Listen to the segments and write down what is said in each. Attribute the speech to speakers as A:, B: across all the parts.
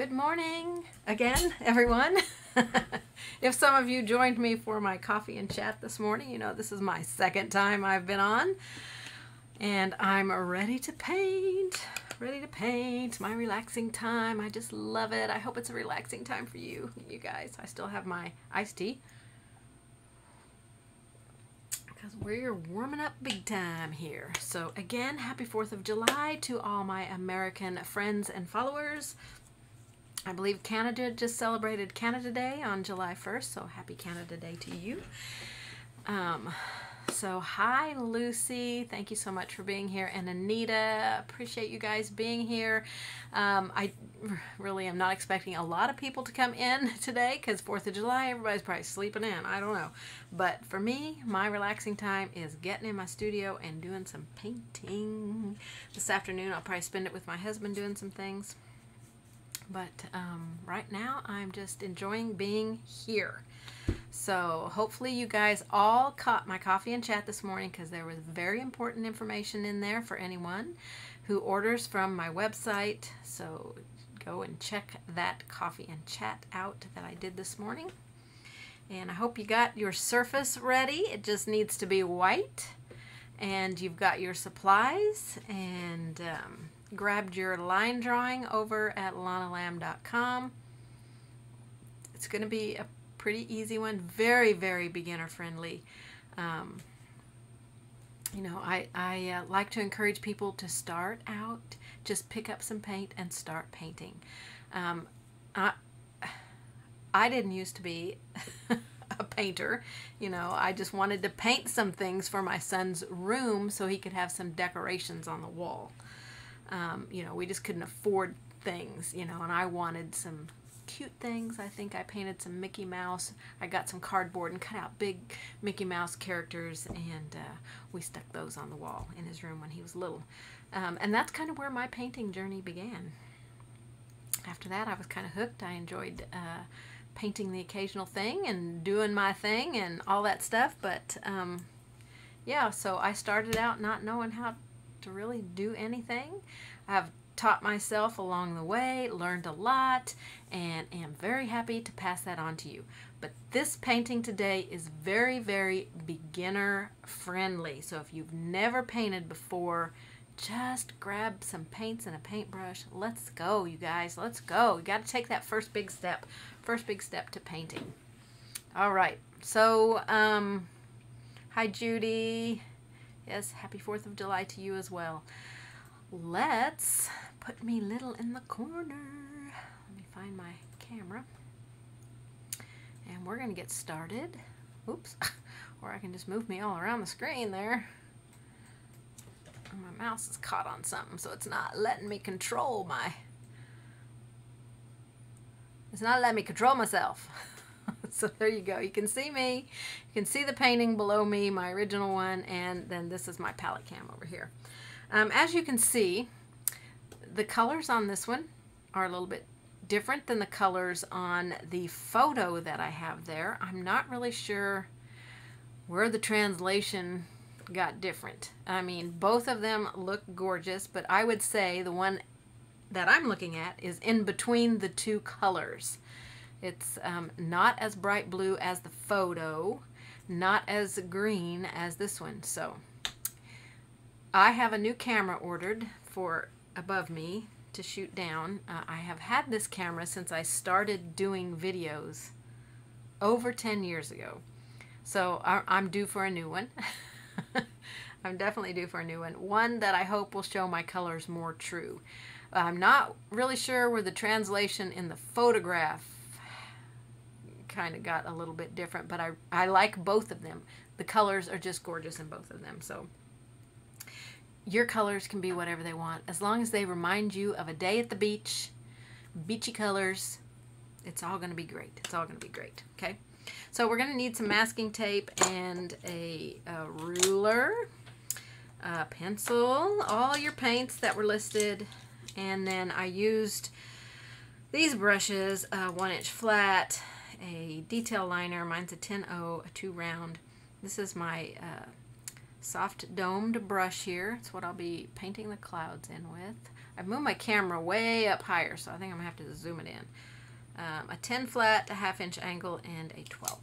A: Good morning again, everyone. if some of you joined me for my coffee and chat this morning, you know this is my second time I've been on. And I'm ready to paint. Ready to paint. My relaxing time. I just love it. I hope it's a relaxing time for you, you guys. I still have my iced tea. Because we're warming up big time here. So again, happy 4th of July to all my American friends and followers. I believe Canada just celebrated Canada Day on July 1st, so happy Canada Day to you. Um, so hi Lucy, thank you so much for being here, and Anita, appreciate you guys being here. Um, I really am not expecting a lot of people to come in today because 4th of July, everybody's probably sleeping in, I don't know. But for me, my relaxing time is getting in my studio and doing some painting. This afternoon I'll probably spend it with my husband doing some things but um, right now I'm just enjoying being here. So hopefully you guys all caught my coffee and chat this morning because there was very important information in there for anyone who orders from my website. So go and check that coffee and chat out that I did this morning. And I hope you got your surface ready. It just needs to be white. And you've got your supplies and um, grabbed your line drawing over at lonnalamb.com. It's going to be a pretty easy one, very, very beginner friendly. Um, you know, I, I uh, like to encourage people to start out, just pick up some paint and start painting. Um, I, I didn't used to be a painter. You know, I just wanted to paint some things for my son's room so he could have some decorations on the wall. Um, you know, we just couldn't afford things, you know, and I wanted some cute things. I think I painted some Mickey Mouse. I got some cardboard and cut out big Mickey Mouse characters, and uh, we stuck those on the wall in his room when he was little. Um, and that's kind of where my painting journey began. After that, I was kind of hooked. I enjoyed uh, painting the occasional thing and doing my thing and all that stuff. But um, yeah, so I started out not knowing how to really do anything. I've taught myself along the way, learned a lot, and am very happy to pass that on to you. But this painting today is very, very beginner friendly. So if you've never painted before, just grab some paints and a paintbrush. Let's go, you guys. Let's go. You got to take that first big step. First big step to painting. All right. So, um, hi, Judy. Yes, happy 4th of July to you as well. Let's put me little in the corner. Let me find my camera. And we're going to get started. Oops. or I can just move me all around the screen there. My mouse is caught on something, so it's not letting me control my... It's not letting me control myself. so there you go. You can see me. You can see the painting below me, my original one, and then this is my palette cam over here. Um, as you can see, the colors on this one are a little bit different than the colors on the photo that I have there. I'm not really sure where the translation got different. I mean, both of them look gorgeous, but I would say the one that I'm looking at is in between the two colors. It's um, not as bright blue as the photo, not as green as this one. So I have a new camera ordered for above me to shoot down. Uh, I have had this camera since I started doing videos over 10 years ago. So I'm due for a new one. I'm definitely due for a new one. One that I hope will show my colors more true. I'm not really sure where the translation in the photograph kind of got a little bit different, but I, I like both of them. The colors are just gorgeous in both of them. So your colors can be whatever they want. As long as they remind you of a day at the beach, beachy colors, it's all going to be great. It's all going to be great. Okay. So we're going to need some masking tape and a, a ruler, a pencil, all your paints that were listed, and then I used these brushes, uh, one inch flat, a detail liner. Mine's a 10-0, a 2 round. This is my uh, soft domed brush here. It's what I'll be painting the clouds in with. I've moved my camera way up higher, so I think I'm to have to zoom it in. Um, a 10 flat, a half inch angle, and a 12.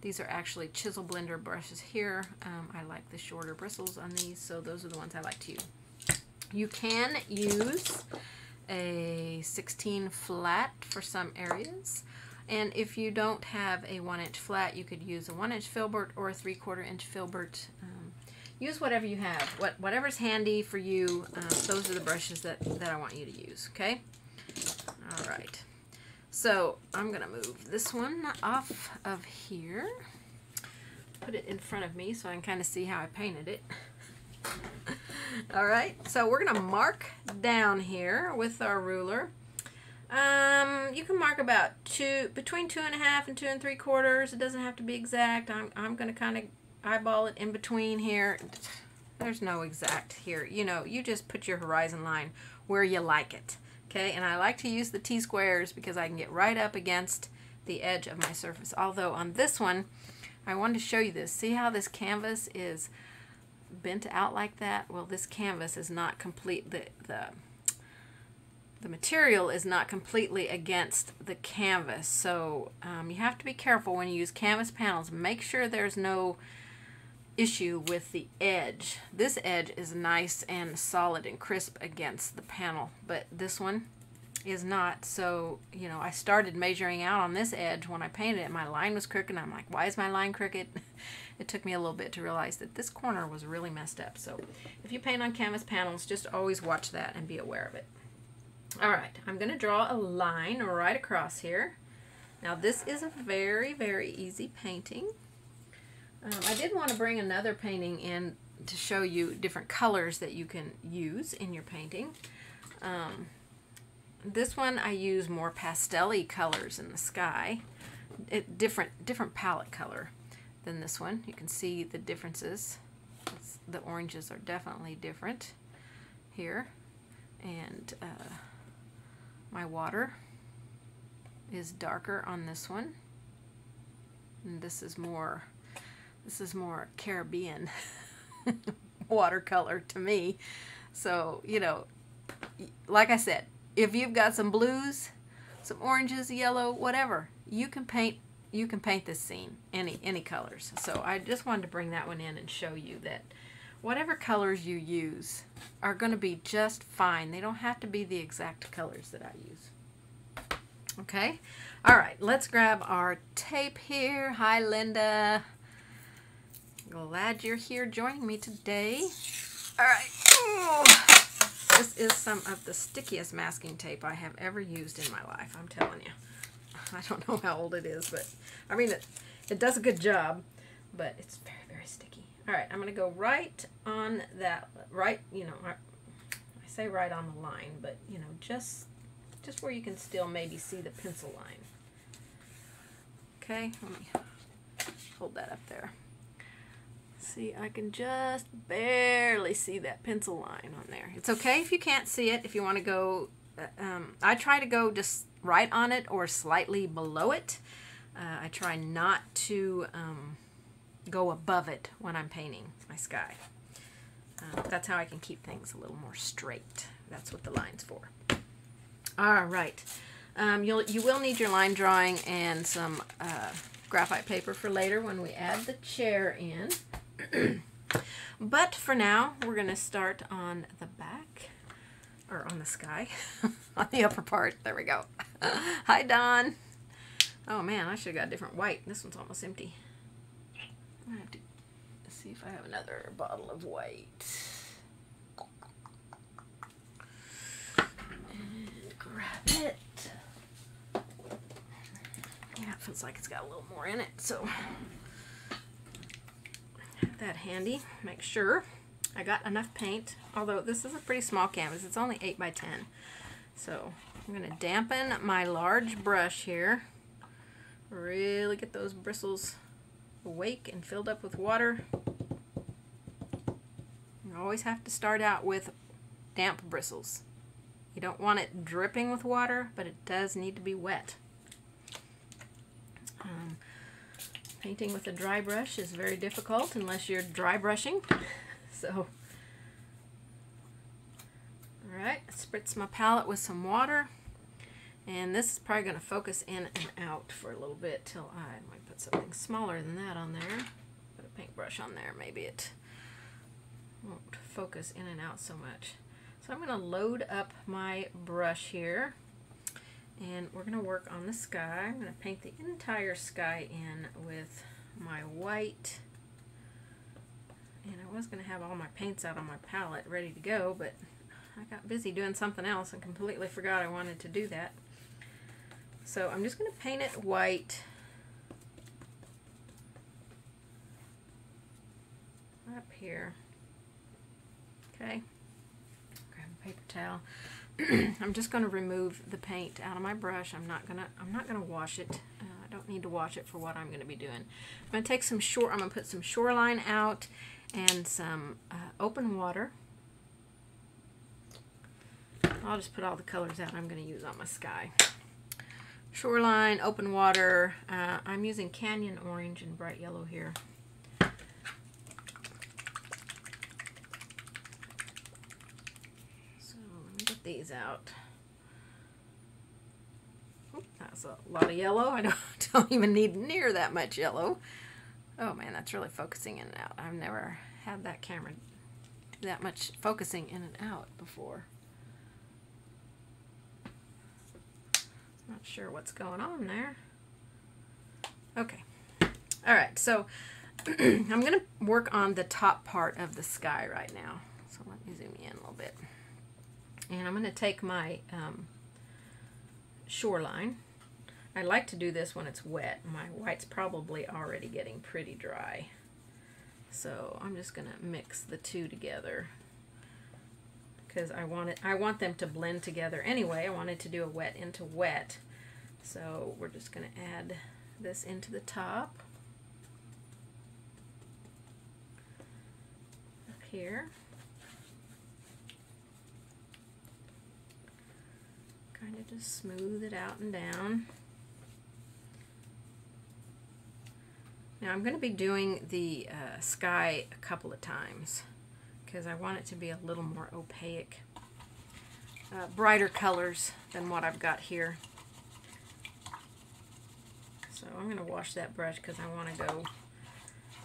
A: These are actually chisel blender brushes here. Um, I like the shorter bristles on these, so those are the ones I like to use. You can use a 16 flat for some areas. And if you don't have a one inch flat, you could use a one inch filbert or a three quarter inch filbert. Um, use whatever you have. What Whatever's handy for you, um, those are the brushes that, that I want you to use, okay? All right. So I'm to move this one off of here. Put it in front of me so I can kind of see how I painted it. All right, so we're to mark down here with our ruler. Um, you can mark about two, between two and a half and two and three quarters. It doesn't have to be exact. I'm, I'm going to kind of eyeball it in between here. There's no exact here. You know, you just put your horizon line where you like it. Okay, and I like to use the T-squares because I can get right up against the edge of my surface. Although on this one, I wanted to show you this. See how this canvas is bent out like that? Well, this canvas is not complete. The, the the material is not completely against the canvas. So um, you have to be careful when you use canvas panels. Make sure there's no issue with the edge. This edge is nice and solid and crisp against the panel, but this one is not. So, you know, I started measuring out on this edge when I painted it. My line was crooked. I'm like, why is my line crooked? it took me a little bit to realize that this corner was really messed up. So if you paint on canvas panels, just always watch that and be aware of it. All right, I'm going to draw a line right across here. Now this is a very, very easy painting. Um, I did want to bring another painting in to show you different colors that you can use in your painting. Um, this one I use more pastel colors in the sky. It, different, different palette color than this one. You can see the differences. It's, the oranges are definitely different here. And uh, my water is darker on this one. And this is more, this is more Caribbean watercolor to me. So, you know, like I said, if you've got some blues, some oranges, yellow, whatever, you can paint you can paint this scene any any colors. So I just wanted to bring that one in and show you that whatever colors you use are going to be just fine. They don't have to be the exact colors that I use. Okay? All right, let's grab our tape here. Hi, Linda. Glad you're here joining me today. All right. Ooh. This is some of the stickiest masking tape I have ever used in my life, I'm telling you. I don't know how old it is, but I mean, it, it does a good job, but it's very, very sticky. All right, I'm going to go right on that, right, you know, I, say right on the line, but, you know, just, just where you can still maybe see the pencil line. Okay, let me hold that up there. See, I can just barely see that pencil line on there. It's okay if you can't see it. If you want to go, uh, um, I try to go just right on it or slightly below it. Uh, I try not to um, go above it when I'm painting my sky. Uh, that's how I can keep things a little more straight. That's what the line's for. All right. Um, you'll, you will need your line drawing and some uh, graphite paper for later when we add the chair in. but for now, we're going to start on the back, or on the sky, on the upper part. There we go. Hi, Don. Oh man, I should have got a different white. This one's almost empty. I have to see if I have another bottle of white. And grab it. Yeah, it feels like it's got a little more in it, so have that handy. Make sure I got enough paint, although this is a pretty small canvas. It's only 8 by 10. So I'm going to dampen my large brush here. Really get those bristles awake and filled up with water. You always have to start out with damp bristles. You don't want it dripping with water, but it does need to be wet. Um, Painting with a dry brush is very difficult unless you're dry brushing. So, all right, spritz my palette with some water. And this is probably going to focus in and out for a little bit till I might put something smaller than that on there. Put a paintbrush on there, maybe it won't focus in and out so much. So I'm going to load up my brush here and we're going to work on the sky. I'm going to paint the entire sky in with my white. And I was going to have all my paints out on my palette ready to go, but I got busy doing something else and completely forgot I wanted to do that. So I'm just going to paint it white. Up here. Okay. Grab a paper towel. I'm just going to remove the paint out of my brush. I'm not gonna I'm not gonna wash it. Uh, I don't need to wash it for what I'm going to be doing. I'm going to take some short. I'm going to put some shoreline out and some uh, open water. I'll just put all the colors out I'm going to use on my sky. Shoreline, open water. Uh, I'm using Canyon Orange and Bright Yellow here. These out. that's a lot of yellow. I don't, don't even need near that much yellow. Oh man, that's really focusing in and out. I've never had that camera do that much focusing in and out before. Not sure what's going on there. Okay. All right, so I'm going to work on the top part of the sky right now. So let me zoom in a little bit. And I'm going to take my um, shoreline. I like to do this when it's wet. My white's probably already getting pretty dry. So I'm just going to mix the two together because I want it I want them to blend together anyway. I wanted to do a wet into wet. So we're just going to add this into the top. Here. Kind of just smooth it out and down. Now I'm going to be doing the uh, sky a couple of times because I want it to be a little more opaque. Uh, brighter colors than what I've got here. So I'm going to wash that brush because I want to go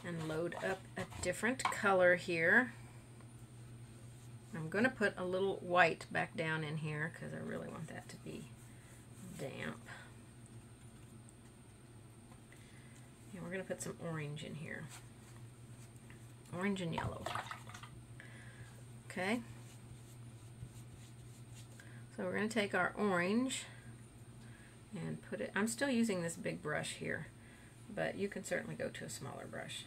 A: and load up a different color here. I'm going to put a little white back down in here because I really want that to be damp. And we're going to put some orange in here. Orange and yellow. Okay. So we're going to take our orange and put it, I'm still using this big brush here, but you can certainly go to a smaller brush.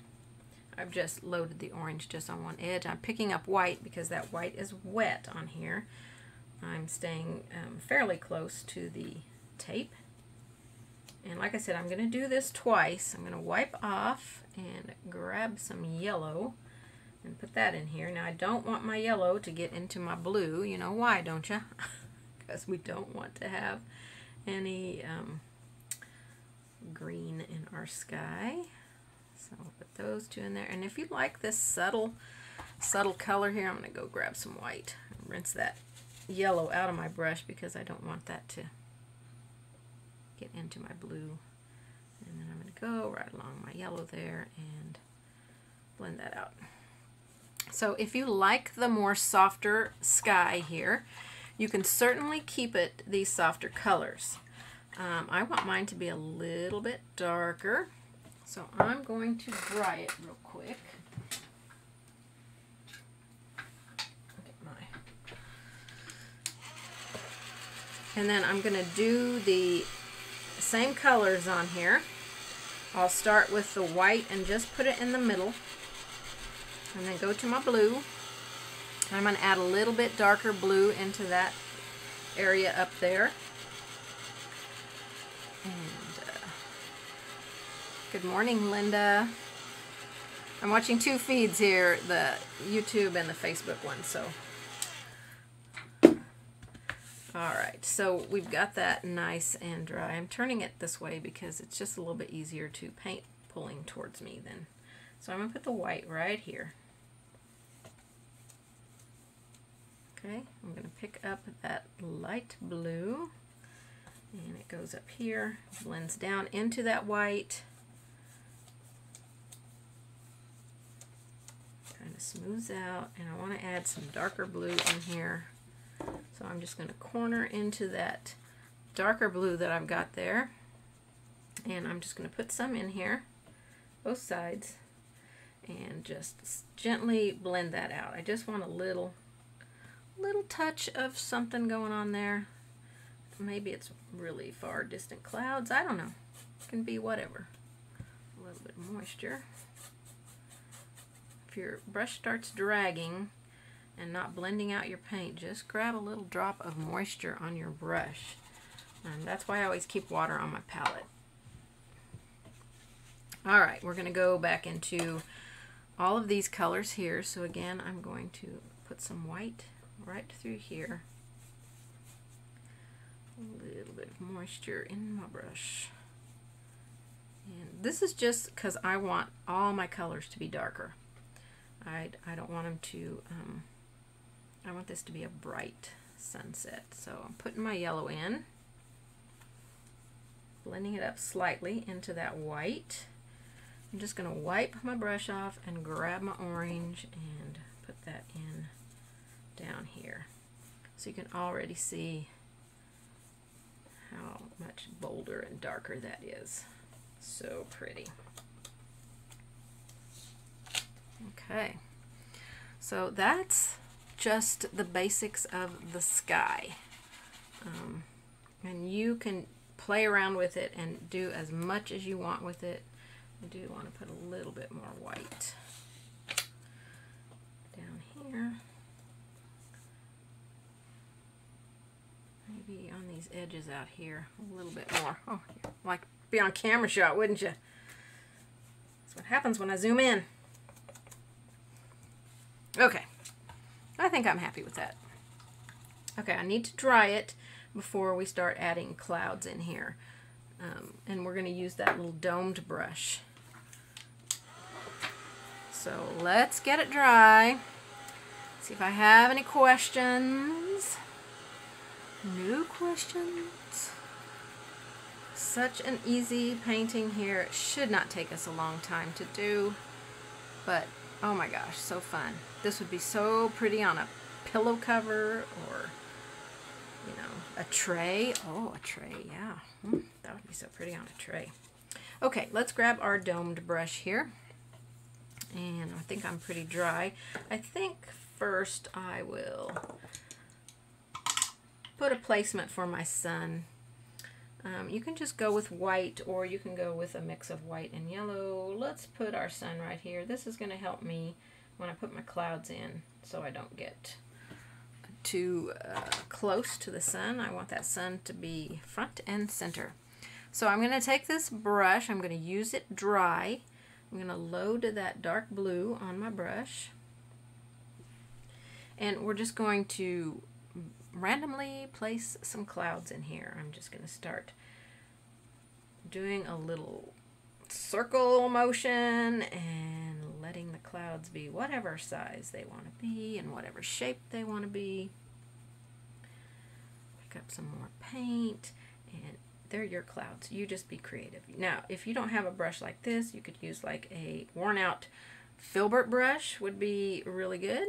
A: I've just loaded the orange just on one edge. I'm picking up white because that white is wet on here. I'm staying um, fairly close to the tape. And like I said, I'm going to do this twice. I'm going to wipe off and grab some yellow and put that in here. Now I don't want my yellow to get into my blue. You know why, don't you? because we don't want to have any um, green in our sky. So I'll put those two in there. And if you like this subtle, subtle color here, I'm going to go grab some white. Rinse that yellow out of my brush because I don't want that to get into my blue. And then I'm going to go right along my yellow there and blend that out. So if you like the more softer sky here, you can certainly keep it these softer colors. Um, I want mine to be a little bit darker. So I'm going to dry it real quick. And then I'm going to do the same colors on here. I'll start with the white and just put it in the middle. And then go to my blue. I'm going to add a little bit darker blue into that area up there. Good morning, Linda. I'm watching two feeds here, the YouTube and the Facebook one, so. Alright, so we've got that nice and dry. I'm turning it this way because it's just a little bit easier to paint pulling towards me then. So I'm to put the white right here. Okay, I'm to pick up that light blue and it goes up here, blends down into that white. Smooths out and I want to add some darker blue in here. So I'm just going to corner into that darker blue that I've got there and I'm just going to put some in here, both sides, and just gently blend that out. I just want a little little touch of something going on there. Maybe it's really far distant clouds. I don't know. It can be whatever. A little bit of moisture. If your brush starts dragging and not blending out your paint, just grab a little drop of moisture on your brush. And that's why I always keep water on my palette. All right, we're going to go back into all of these colors here. So again, I'm going to put some white right through here. A little bit of moisture in my brush. And this is just because I want all my colors to be darker. I, I don't want them to, um, I want this to be a bright sunset. So I'm putting my yellow in, blending it up slightly into that white. I'm just going to wipe my brush off and grab my orange and put that in down here. So you can already see how much bolder and darker that is. So pretty. Okay, so that's just the basics of the sky. Um, and you can play around with it and do as much as you want with it. I do want to put a little bit more white down here. maybe on these edges out here a little bit more. Oh, like be on camera shot, wouldn't you? That's what happens when I zoom in. Okay, I think I'm happy with that. Okay, I need to dry it before we start adding clouds in here. Um, and we're going to use that little domed brush. So let's get it dry. See if I have any questions. No questions? Such an easy painting here. It should not take us a long time to do, but oh my gosh, so fun. This would be so pretty on a pillow cover or, you know, a tray. Oh, a tray, yeah. Hmm, that would be so pretty on a tray. Okay, let's grab our domed brush here. And I think I'm pretty dry. I think first I will put a placement for my sun. Um, you can just go with white or you can go with a mix of white and yellow. Let's put our sun right here. This is going to help me when I put my clouds in so I don't get too uh, close to the sun. I want that sun to be front and center. So I'm going to take this brush, I'm going to use it dry. I'm going to load that dark blue on my brush. And we're just going to randomly place some clouds in here. I'm just going to start doing a little circle motion and letting the clouds be whatever size they want to be and whatever shape they want to be. Pick up some more paint and they're your clouds. You just be creative. Now, if you don't have a brush like this, you could use like a worn out filbert brush would be really good.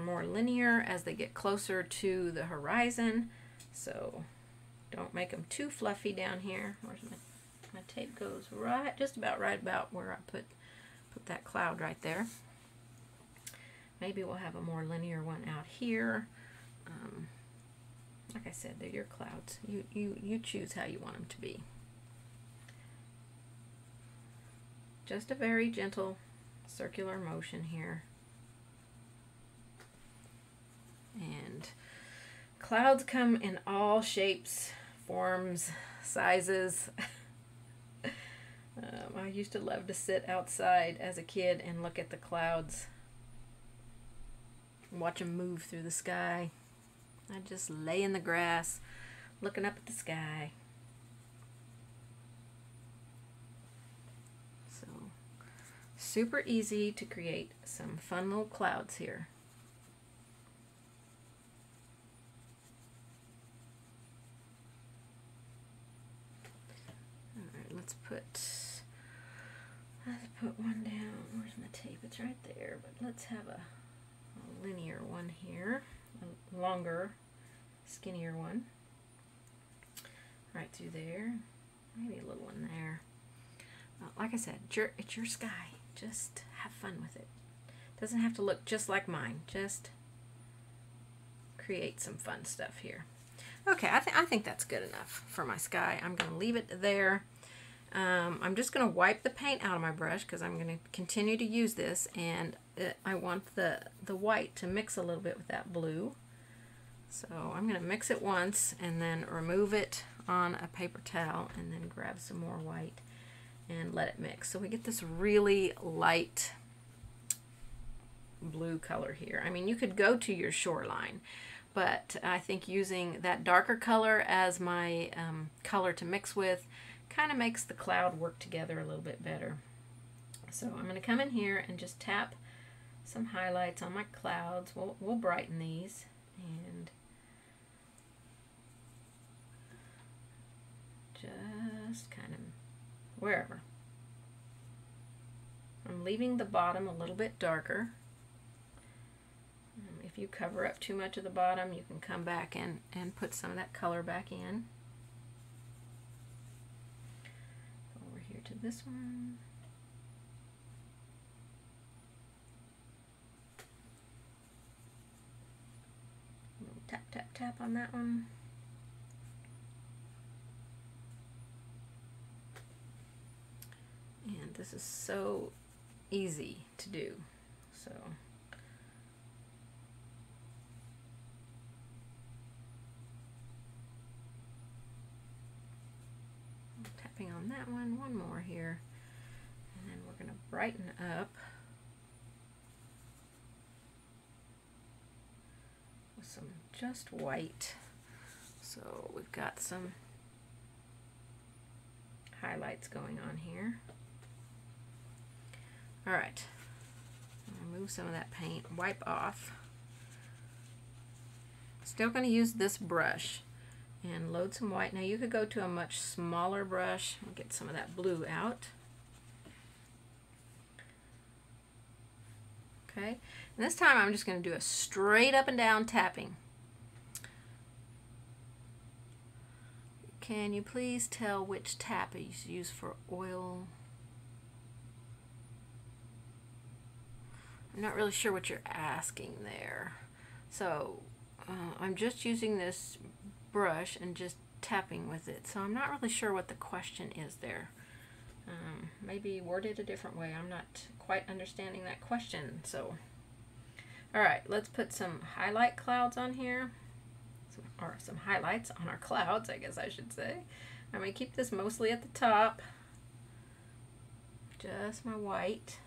A: More linear as they get closer to the horizon. So don't make them too fluffy down here. Where's my, my tape goes right, just about right about where I put, put that cloud right there. Maybe we'll have a more linear one out here. Um, like I said, they're your clouds. You, you, you choose how you want them to be. Just a very gentle circular motion here. And clouds come in all shapes, forms, sizes. um, I used to love to sit outside as a kid and look at the clouds. watch them move through the sky. I just lay in the grass looking up at the sky. So, super easy to create some fun little clouds here. Alright, let's put let's put one down. Where's my tape? It's right there, but let's have a, a linear one here. A longer, skinnier one right through there. Maybe a little one there. Well, like I said, it's your, it's your sky. Just have fun with it. Doesn't have to look just like mine. Just create some fun stuff here. Okay, I, th I think that's good enough for my sky. I'm going to leave it there. Um, I'm just going to wipe the paint out of my brush because I'm going to continue to use this and it, I want the, the white to mix a little bit with that blue. So I'm going to mix it once and then remove it on a paper towel and then grab some more white and let it mix. So we get this really light blue color here. I mean, you could go to your shoreline, but I think using that darker color as my um, color to mix with kind of makes the cloud work together a little bit better. So I'm going to come in here and just tap some highlights on my clouds. We'll, we'll brighten these and just kind of wherever. I'm leaving the bottom a little bit darker. Um, if you cover up too much of the bottom, you can come back and, and put some of that color back in. This one. Tap, tap, tap on that one. And this is so easy to do. So tapping on that one, one more here. And then we're going to brighten up with some just white. So we've got some highlights going on here. All right, remove some of that paint, wipe off. Still going to use this brush and load some white. Now you could go to a much smaller brush and get some of that blue out. Okay, and this time I'm just going to do a straight up and down tapping. Can you please tell which tap is used for oil? I'm not really sure what you're asking there. So uh, I'm just using this brush and just tapping with it. So I'm not really sure what the question is there. Um, maybe worded a different way. I'm not quite understanding that question. So, all right, let's put some highlight clouds on here. Some, or some highlights on our clouds, I guess I should say. I'm to keep this mostly at the top. Just my white.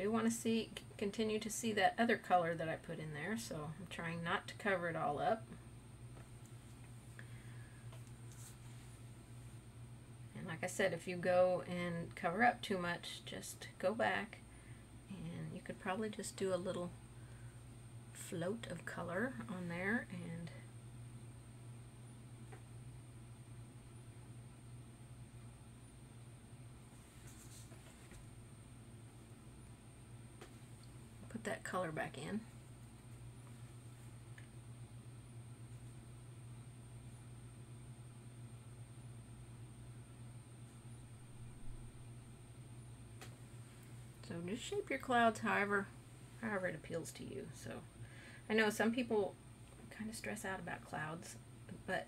A: Do want to see, continue to see that other color that I put in there, so I'm trying not to cover it all up. And like I said, if you go and cover up too much, just go back and you could probably just do a little float of color on there and put that color back in. So just shape your clouds however however it appeals to you. So I know some people kind of stress out about clouds, but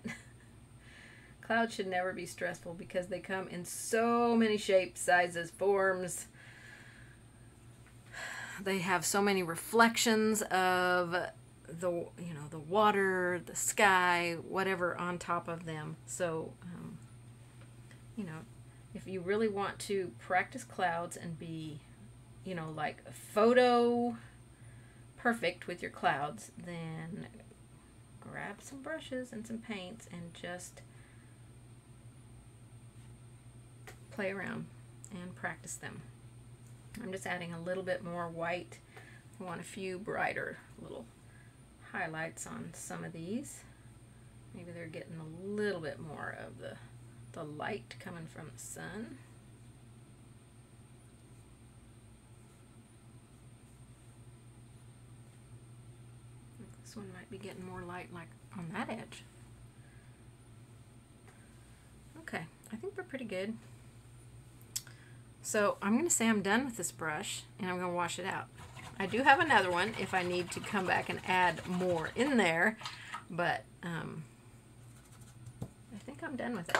A: clouds should never be stressful because they come in so many shapes, sizes, forms, they have so many reflections of the you know the water, the sky, whatever on top of them. So um, you know, if you really want to practice clouds and be, you know, like photo perfect with your clouds, then grab some brushes and some paints and just play around and practice them. I'm just adding a little bit more white. I want a few brighter little highlights on some of these. Maybe they're getting a little bit more of the, the light coming from the sun. This one might be getting more light like on that edge. Okay, I think we're pretty good. So I'm going to say I'm done with this brush and I'm going to wash it out. I do have another one if I need to come back and add more in there, but um, I think I'm done with it.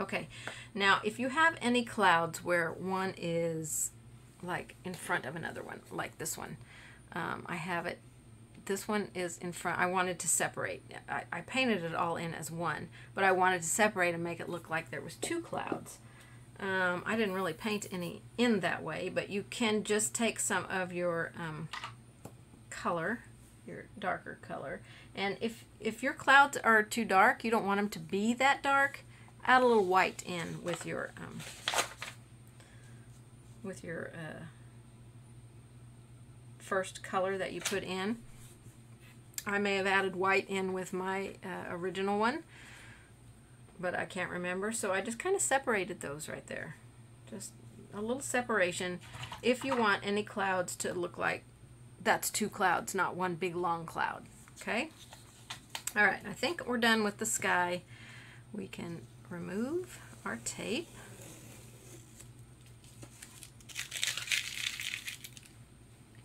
A: Okay, now if you have any clouds where one is like in front of another one, like this one, um, I have it, this one is in front, I wanted to separate. I, I painted it all in as one, but I wanted to separate and make it look like there was two clouds. Um, I didn't really paint any in that way, but you can just take some of your um, color, your darker color, and if, if your clouds are too dark, you don't want them to be that dark, add a little white in with your, um, with your uh, first color that you put in. I may have added white in with my uh, original one, but I can't remember. So I just kind of separated those right there. Just a little separation if you want any clouds to look like that's two clouds, not one big long cloud. Okay? All right, I think we're done with the sky. We can remove our tape.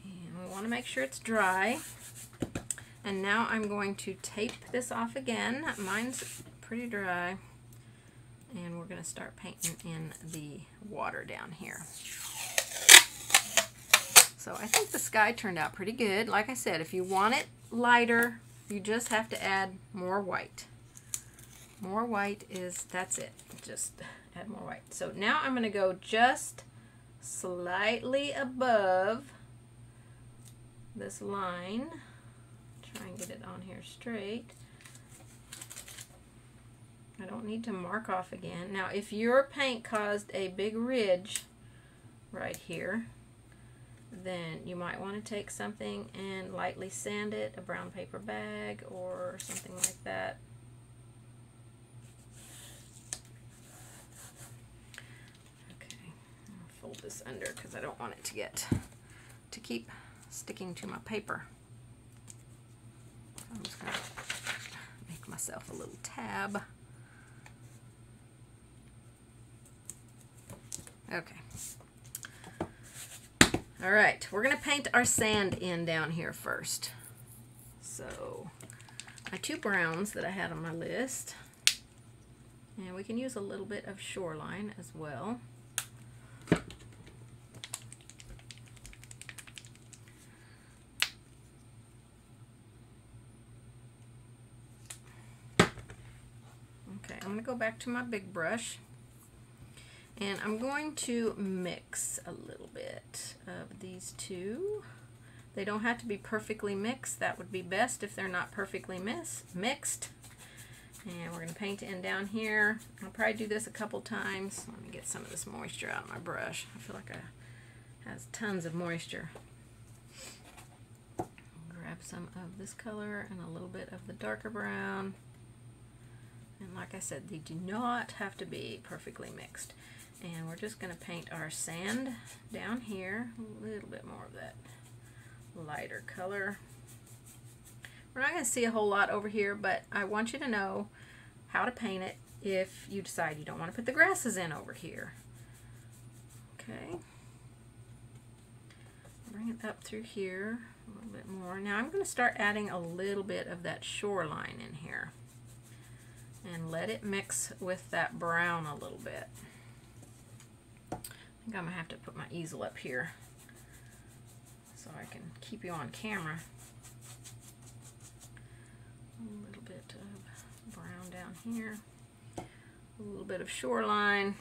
A: And we want to make sure it's dry. And now I'm going to tape this off again. Mine's pretty dry. And we're going to start painting in the water down here. So I think the sky turned out pretty good. Like I said, if you want it lighter, you just have to add more white. More white is, that's it. Just add more white. So now I'm going to go just slightly above this line. Try and get it on here straight. I don't need to mark off again. Now, if your paint caused a big ridge right here, then you might want to take something and lightly sand it, a brown paper bag or something like that. Okay, I'll fold this under because I don't want it to get, to keep sticking to my paper. I'm just going to make myself a little tab. Okay. All right, we're going to paint our sand in down here first. So, my two browns that I had on my list. And we can use a little bit of shoreline as well. Okay, I'm going to go back to my big brush. And I'm going to mix a little bit of these two. They don't have to be perfectly mixed. That would be best if they're not perfectly mixed. And we're going to paint in down here. I'll probably do this a couple times. Let me get some of this moisture out of my brush. I feel like it has tons of moisture. Grab some of this color and a little bit of the darker brown. And like I said, they do not have to be perfectly mixed. And we're just going to paint our sand down here, a little bit more of that lighter color. We're not going to see a whole lot over here, but I want you to know how to paint it if you decide you don't want to put the grasses in over here. Okay. Bring it up through here a little bit more. Now I'm going to start adding a little bit of that shoreline in here and let it mix with that brown a little bit think I'm going to have to put my easel up here so I can keep you on camera. A little bit of brown down here. A little bit of shoreline.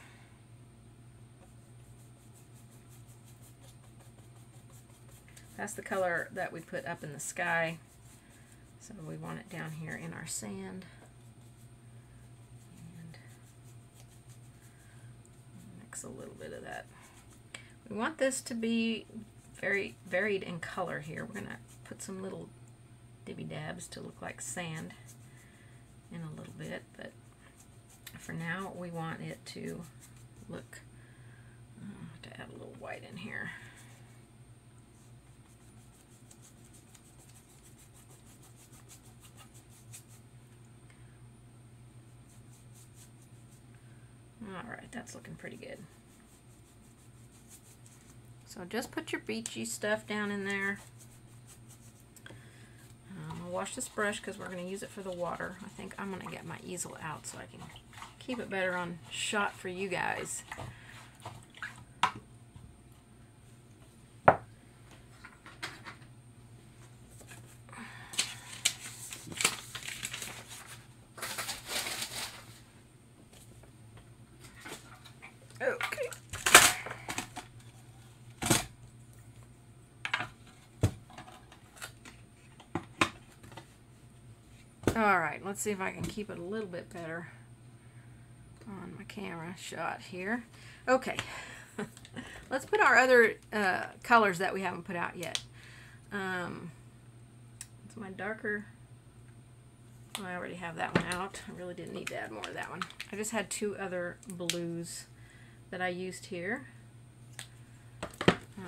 A: That's the color that we put up in the sky. So we want it down here in our sand. And a little bit of that. We want this to be very varied in color here. We're going to put some little dibby dabs to look like sand in a little bit, but for now we want it to look, uh, to add a little white in here. Alright, that's looking pretty good. So just put your beachy stuff down in there. Um, I'll wash this brush because we're going to use it for the water. I think I'm going to get my easel out so I can keep it better on shot for you guys. All right, let's see if I can keep it a little bit better on my camera shot here. Okay, let's put our other uh, colors that we haven't put out yet. Um, it's my darker, oh, I already have that one out. I really didn't need to add more of that one. I just had two other blues that I used here.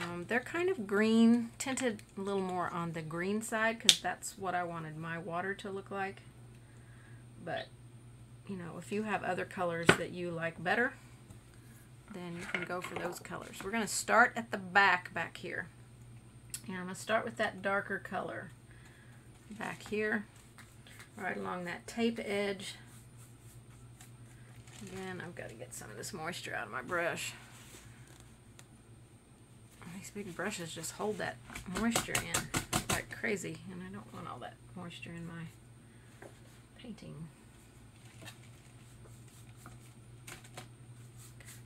A: Um, they're kind of green, tinted a little more on the green side because that's what I wanted my water to look like. But, you know, if you have other colors that you like better, then you can go for those colors. We're going to start at the back back here. And I'm going to start with that darker color back here, right along that tape edge. Again, I've got to get some of this moisture out of my brush. These big brushes just hold that moisture in like crazy, and I don't want all that moisture in my painting.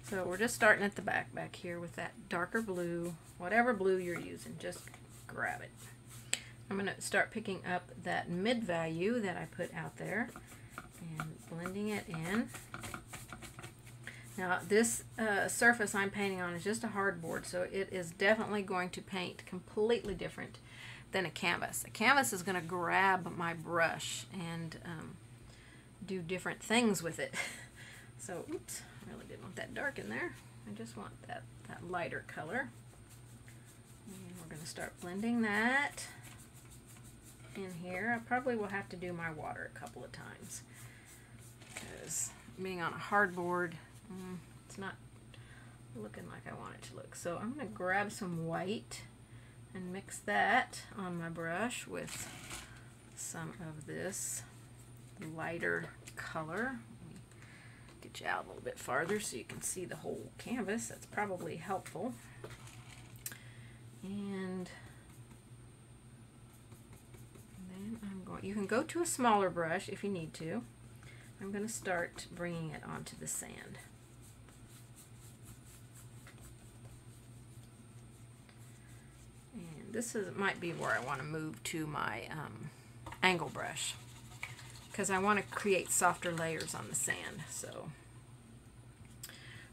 A: So we're just starting at the back back here with that darker blue, whatever blue you're using, just grab it. I'm going to start picking up that mid value that I put out there and blending it in. Now this uh, surface I'm painting on is just a hardboard, so it is definitely going to paint completely different than a canvas. A canvas is going to grab my brush and um, do different things with it. so, oops, I really didn't want that dark in there. I just want that, that lighter color. And we're going to start blending that in here. I probably will have to do my water a couple of times because being on a hardboard Mm, it's not looking like I want it to look. So I'm going to grab some white and mix that on my brush with some of this lighter color. Get you out a little bit farther so you can see the whole canvas. That's probably helpful. And then I'm going, you can go to a smaller brush if you need to. I'm going to start bringing it onto the sand. This is might be where I want to move to my um, angle brush. Because I want to create softer layers on the sand. So.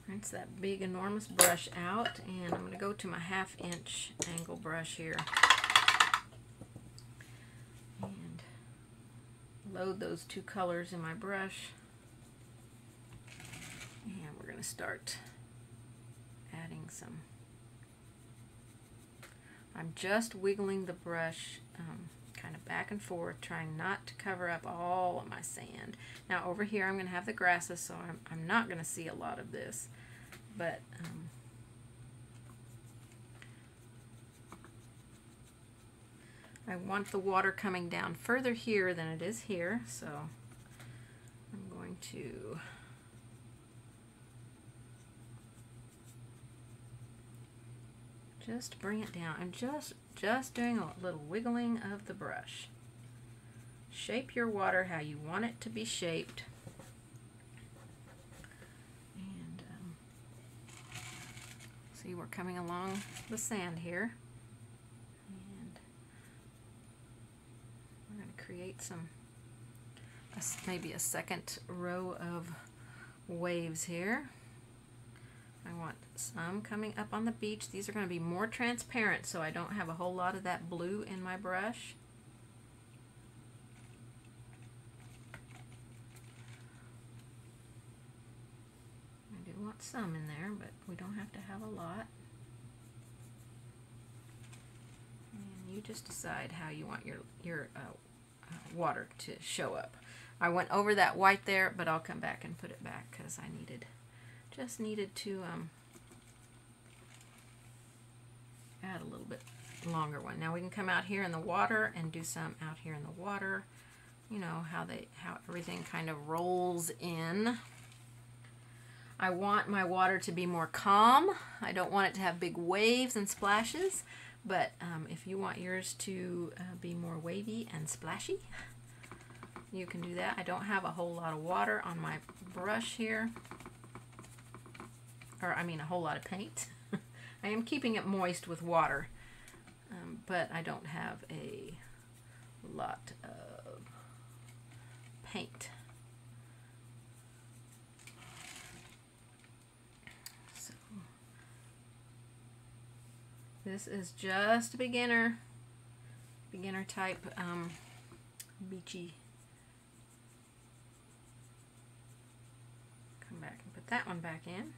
A: Rinse that big enormous brush out and I'm going to go to my half inch angle brush here. And load those two colors in my brush. And we're going to start adding some I'm just wiggling the brush um, kind of back and forth, trying not to cover up all of my sand. Now over here I'm going to have the grasses, so I'm, I'm not going to see a lot of this. But um, I want the water coming down further here than it is here, so I'm going to just bring it down. I'm just, just doing a little wiggling of the brush. shape your water how you want it to be shaped. And um, see, we're coming along the sand here. And we're going to create some, maybe a second row of waves here. I want some coming up on the beach. These are going to be more transparent so I don't have a whole lot of that blue in my brush. I do want some in there, but we don't have to have a lot. And you just decide how you want your, your uh, uh, water to show up. I went over that white there, but I'll come back and put it back because I needed just needed to um, add a little bit longer one. Now we can come out here in the water and do some out here in the water. You know how they how everything kind of rolls in. I want my water to be more calm. I don't want it to have big waves and splashes, but um, if you want yours to uh, be more wavy and splashy, you can do that. I don't have a whole lot of water on my brush here or I mean a whole lot of paint. I am keeping it moist with water, um, but I don't have a lot of paint. So this is just a beginner, beginner type um, beachy. Come back and put that one back in.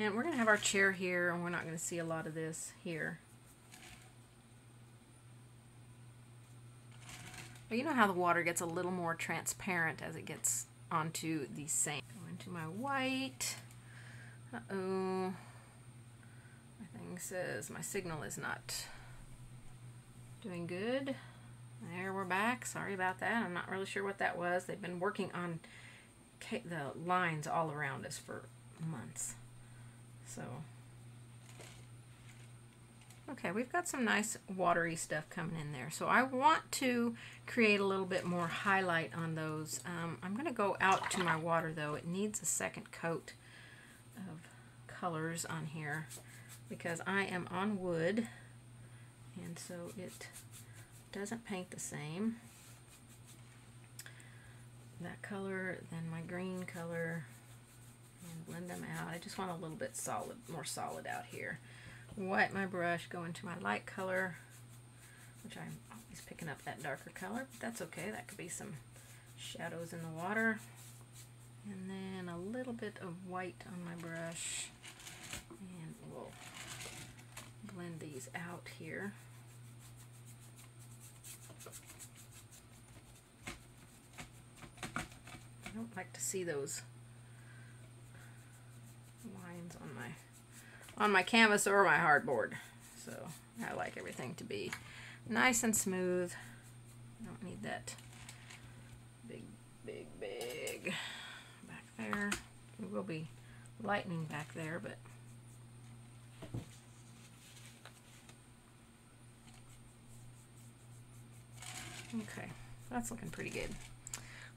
A: And we're going to have our chair here, and we're not going to see a lot of this here. But you know how the water gets a little more transparent as it gets onto the sand. Go into my white. Uh-oh. My thing says my signal is not doing good. There, we're back. Sorry about that. I'm not really sure what that was. They've been working on the lines all around us for months. So, okay, we've got some nice watery stuff coming in there. So I want to create a little bit more highlight on those. Um, I'm going to go out to my water though. It needs a second coat of colors on here because I am on wood and so it doesn't paint the same. That color, then my green color, blend them out. I just want a little bit solid, more solid out here. Wipe my brush, go into my light color, which I'm always picking up that darker color, but that's okay. That could be some shadows in the water. And then a little bit of white on my brush. And we'll blend these out here. I don't like to see those lines on my on my canvas or my hardboard. So I like everything to be nice and smooth. I don't need that big, big, big back there. It will be lightning back there, but okay, that's looking pretty good.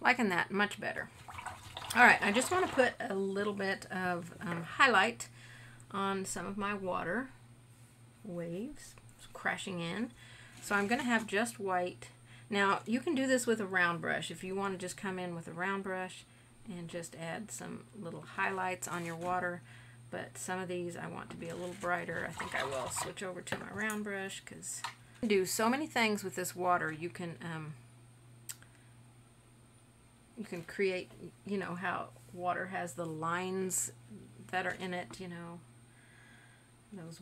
A: Liking that much better. All right, I just want to put a little bit of um, highlight on some of my water waves crashing in. So I'm going to have just white. Now, you can do this with a round brush. If you want to just come in with a round brush and just add some little highlights on your water. But some of these I want to be a little brighter. I think I will switch over to my round brush because do so many things with this water. You can um, you can create, you know, how water has the lines that are in it, you know, those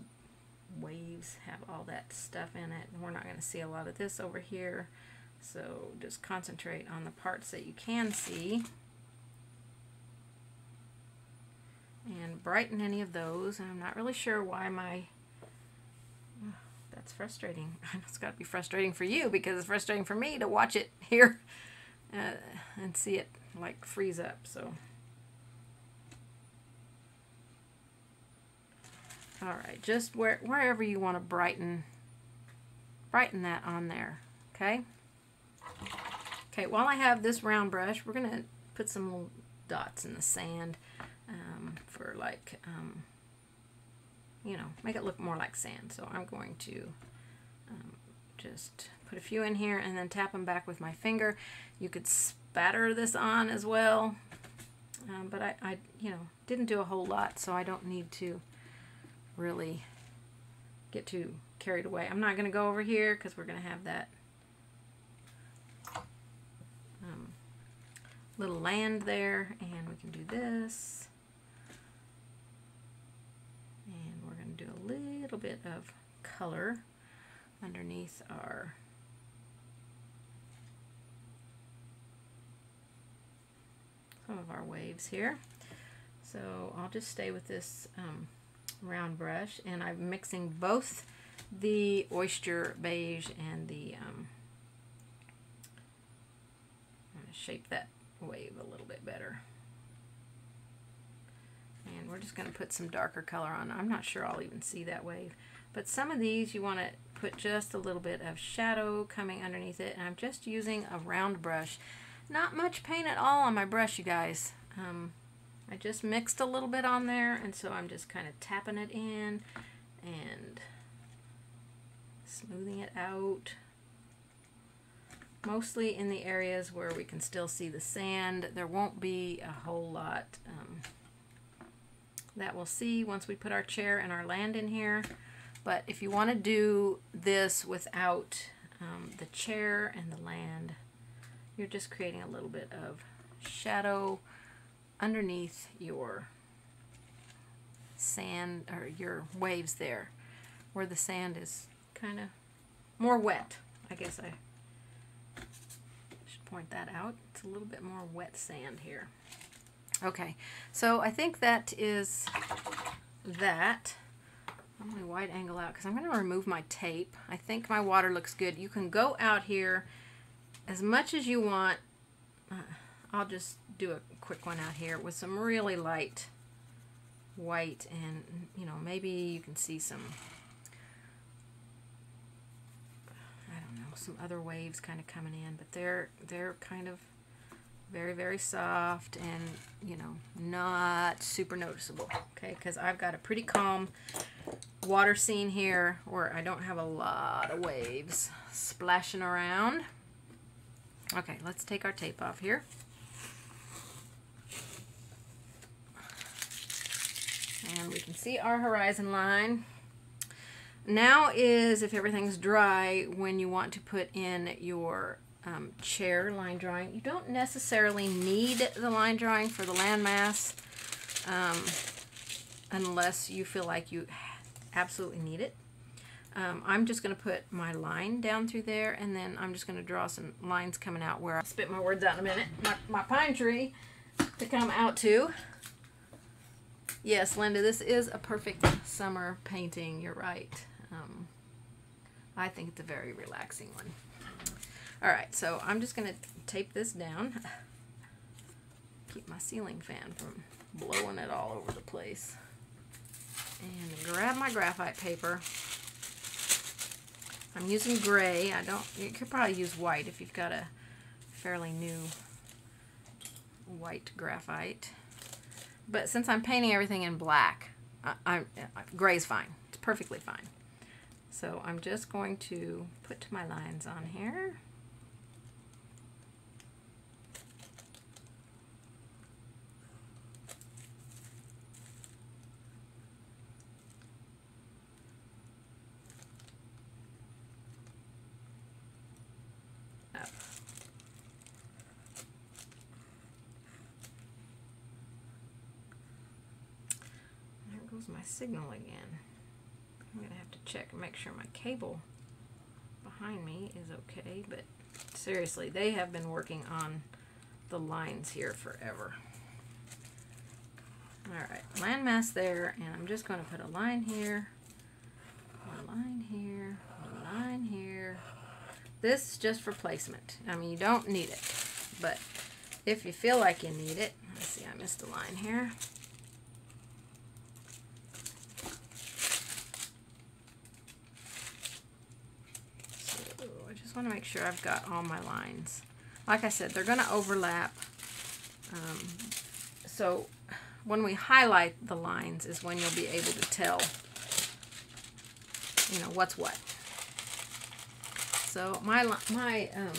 A: waves have all that stuff in it. We're not going to see a lot of this over here, so just concentrate on the parts that you can see. And brighten any of those. And I'm not really sure why my that's frustrating. It's got to be frustrating for you because it's frustrating for me to watch it here uh, and see it like freeze up. So, all right, just where wherever you want to brighten, brighten that on there. okay? Okay, while I have this round brush, we're to put some little dots in the sand um, for like, um, you know, make it look more like sand. So I'm going to um, just put a few in here and then tap them back with my finger. You could spatter this on as well, um, but I, I, you know, didn't do a whole lot, so I don't need to really get too carried away. I'm not going to go over here because we're going to have that um, little land there, and we can do this. And we're going to do a little bit of color underneath our some of our waves here. So I'll just stay with this um, round brush and I'm mixing both the oyster beige and the um, I'm going to shape that wave a little bit better. And we're just going to put some darker color on. I'm not sure I'll even see that wave. But some of these you want to put just a little bit of shadow coming underneath it and I'm just using a round brush not much paint at all on my brush you guys. Um, I just mixed a little bit on there and so I'm just kind of tapping it in and smoothing it out. Mostly in the areas where we can still see the sand. There won't be a whole lot um, that we'll see once we put our chair and our land in here. But if you want to do this without um, the chair and the land you're just creating a little bit of shadow underneath your sand or your waves there where the sand is kind of more wet I guess I should point that out. It's a little bit more wet sand here. Okay so I think that is that. I'm going to wide angle out because I'm going to remove my tape. I think my water looks good. You can go out here as much as you want. Uh, I'll just do a quick one out here with some really light white and you know maybe you can see some I don't know some other waves kind of coming in but they're they're kind of very very soft and you know not super noticeable okay because I've got a pretty calm water scene here where I don't have a lot of waves splashing around Okay, let's take our tape off here. And we can see our horizon line. Now is, if everything's dry, when you want to put in your um, chair line drawing. You don't necessarily need the line drawing for the landmass um, unless you feel like you absolutely need it. Um, I'm just going to put my line down through there and then I'm just going to draw some lines coming out where I spit my words out in a minute. My, my pine tree to come out to. Yes, Linda, this is a perfect summer painting. You're right. Um, I think it's a very relaxing one. All right, so I'm just going to tape this down. Keep my ceiling fan from blowing it all over the place. And grab my graphite paper. I'm using gray. I don't, you could probably use white if you've got a fairly new white graphite. But since I'm painting everything in black, I, I, uh, gray's fine. It's perfectly fine. So I'm just going to put my lines on here. My signal again. I'm going to have to check and make sure my cable behind me is okay, but seriously, they have been working on the lines here forever. Alright, landmass there, and I'm just going to put a line here, a line here, a line here. This is just for placement. I mean, you don't need it, but if you feel like you need it, let's see, I missed a line here. Want to make sure I've got all my lines. Like I said, they're going to overlap. Um, so when we highlight the lines is when you'll be able to tell, you know, what's what. So my, my um,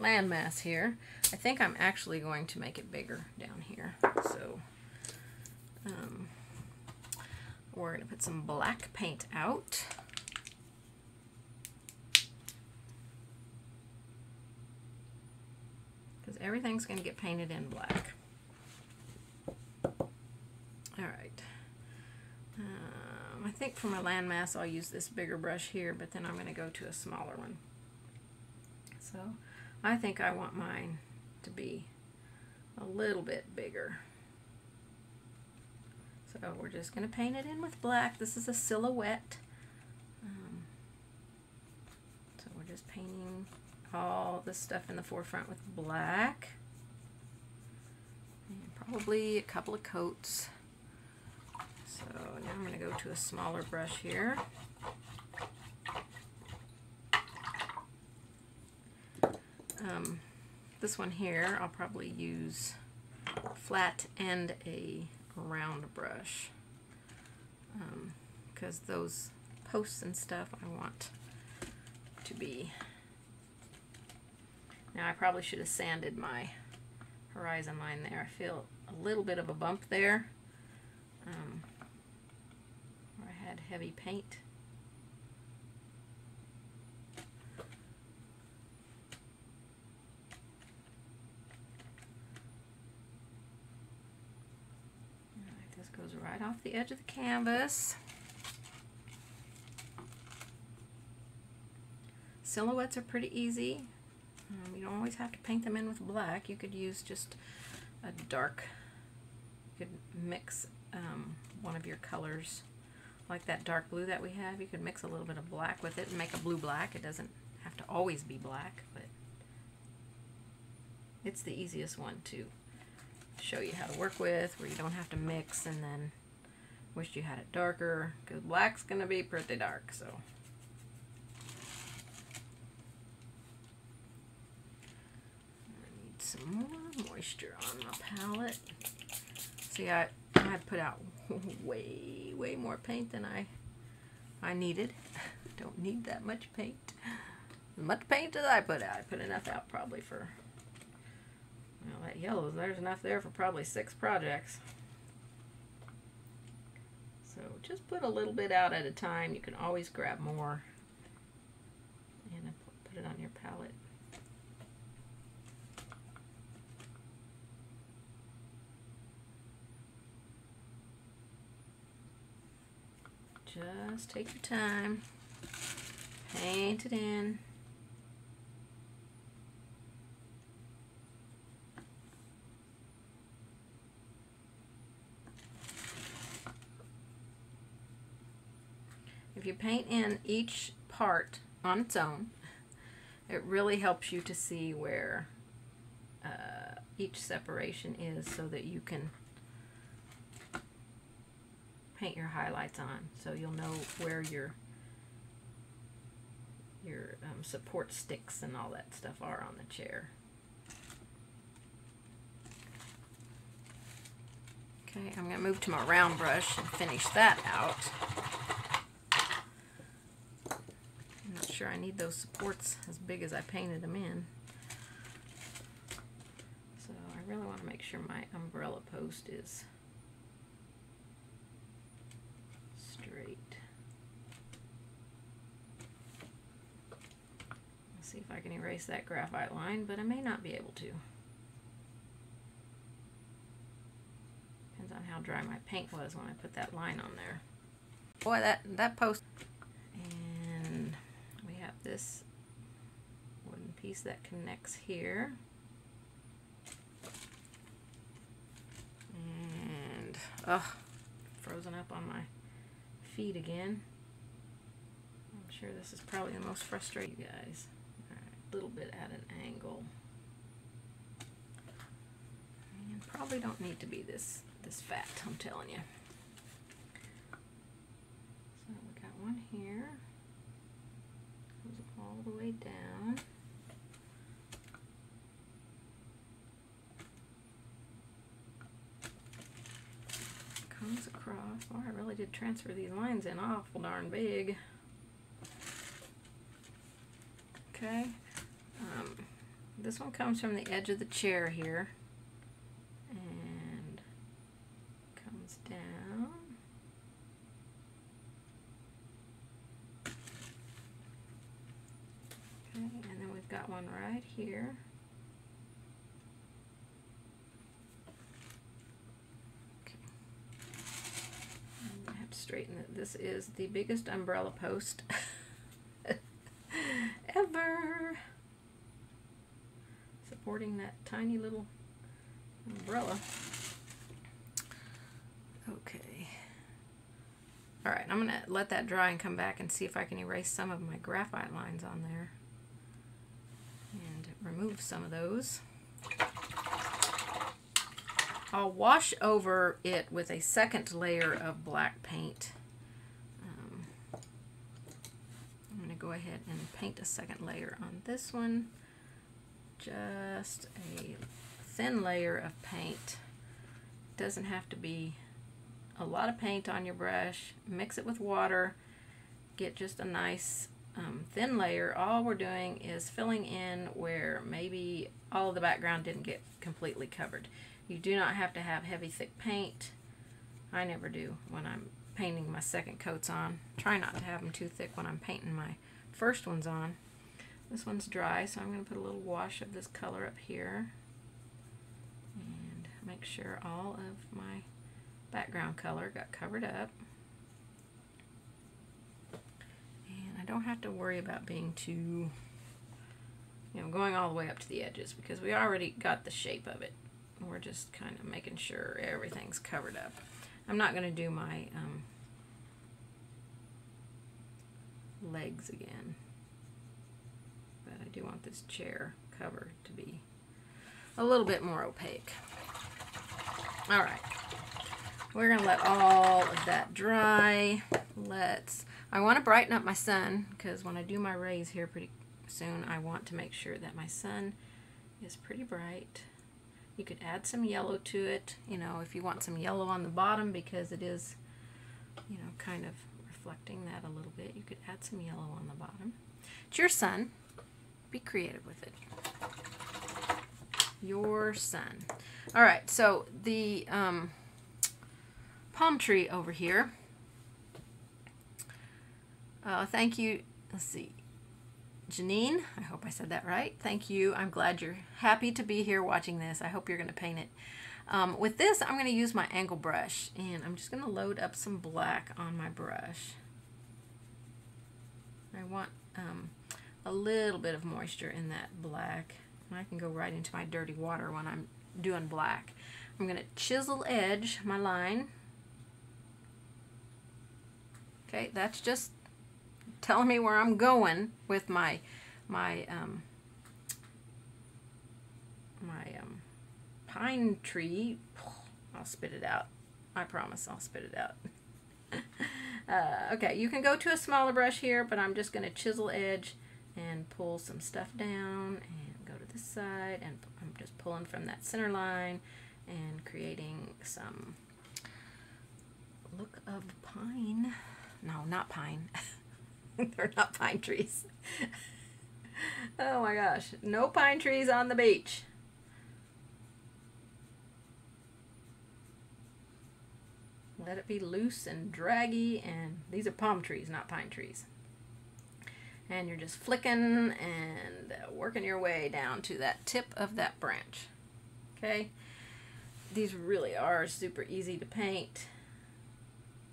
A: landmass here, I think I'm actually going to make it bigger down here. So um, we're going to put some black paint out. Because everything's going to get painted in black. Alright. Um, I think for my landmass I'll use this bigger brush here, but then I'm going to go to a smaller one. So I think I want mine to be a little bit bigger. So we're just going to paint it in with black. This is a silhouette. Um, so we're just painting all this stuff in the forefront with black. And probably a couple of coats. So now I'm going to go to a smaller brush here. Um, this one here I'll probably use flat and a round brush because um, those posts and stuff I want to be now I probably should have sanded my horizon line there I feel a little bit of a bump there um, where I had heavy paint this goes right off the edge of the canvas. Silhouettes are pretty easy. You don't always have to paint them in with black. You could use just a dark, you could mix um, one of your colors like that dark blue that we have. You could mix a little bit of black with it and make a blue-black. It doesn't have to always be black, but it's the easiest one to show you how to work with where you don't have to mix and then wish you had it darker because black's gonna be pretty dark so I need some more moisture on my palette see I I put out way way more paint than I I needed don't need that much paint as much paint as I put out I put enough out probably for well, that yellow, there's enough there for probably six projects. So just put a little bit out at a time. You can always grab more and put it on your palette. Just take your time, paint it in. if you paint in each part on its own, it really helps you to see where uh, each separation is so that you can paint your highlights on. So you'll know where your your um, support sticks and all that stuff are on the chair. Okay, I'm going to move to my round brush and finish that out. I'm not sure I need those supports as big as I painted them in. So I really want to make sure my umbrella post is straight. Let's see if I can erase that graphite line, but I may not be able to. Depends on how dry my paint was when I put that line on there. Boy, that, that post And we have this wooden piece that connects here. And, ugh, frozen up on my feet again. I'm sure this is probably the most frustrating, guys. A little bit at an angle. And probably don't need to be this, this fat, I'm telling you. So we got one here Goes all the way down. Comes across. Oh, I really did transfer these lines in awful darn big. Okay. Um, this one comes from the edge of the chair here. And comes down. Okay, and then we've got one right here. Okay. I have to straighten it. This is the biggest umbrella post ever. Supporting that tiny little umbrella. Okay. All right, I'm gonna let that dry and come back and see if I can erase some of my graphite lines on there and remove some of those. I'll wash over it with a second layer of black paint. Um, I'm going to go ahead and paint a second layer on this one. Just a thin layer of paint. Doesn't have to be a lot of paint on your brush. Mix it with water. Get just a nice um, thin layer. All we're doing is filling in where maybe all of the background didn't get completely covered. You do not have to have heavy thick paint. I never do when I'm painting my second coats on. Try not to have them too thick when I'm painting my first ones on. This one's dry, so I'm going to put a little wash of this color up here. And make sure all of my background color got covered up. And I don't have to worry about being too, you know, going all the way up to the edges because we already got the shape of it. We're just kind of making sure everything's covered up. I'm not going to do my um, legs again. But I do want this chair cover to be a little bit more opaque. All right. We're going to let all of that dry. Let's, I want to brighten up my sun because when I do my rays here pretty soon, I want to make sure that my sun is pretty bright. You could add some yellow to it, you know, if you want some yellow on the bottom because it is, you know, kind of reflecting that a little bit. You could add some yellow on the bottom. It's your sun. Be creative with it. Your sun. All right, so the um, palm tree over here. Uh, thank you. Let's see. Janine, I hope I said that right. Thank you. I'm glad you're happy to be here watching this. I hope you're going to paint it. Um, with this, I'm going to use my angle brush, and I'm just going to load up some black on my brush. I want um, a little bit of moisture in that black. I can go right into my dirty water when I'm doing black. I'm going to chisel edge my line. Okay, that's just telling me where I'm going with my my um, my um, pine tree. I'll spit it out. I promise I'll spit it out. uh, okay, you can go to a smaller brush here, but I'm just going to chisel edge and pull some stuff down and go to this side and I'm just pulling from that center line and creating some look of pine. No, not pine. They're not pine trees. oh my gosh. No pine trees on the beach. Let it be loose and draggy and these are palm trees, not pine trees. And you're just flicking and working your way down to that tip of that branch. Okay? These really are super easy to paint.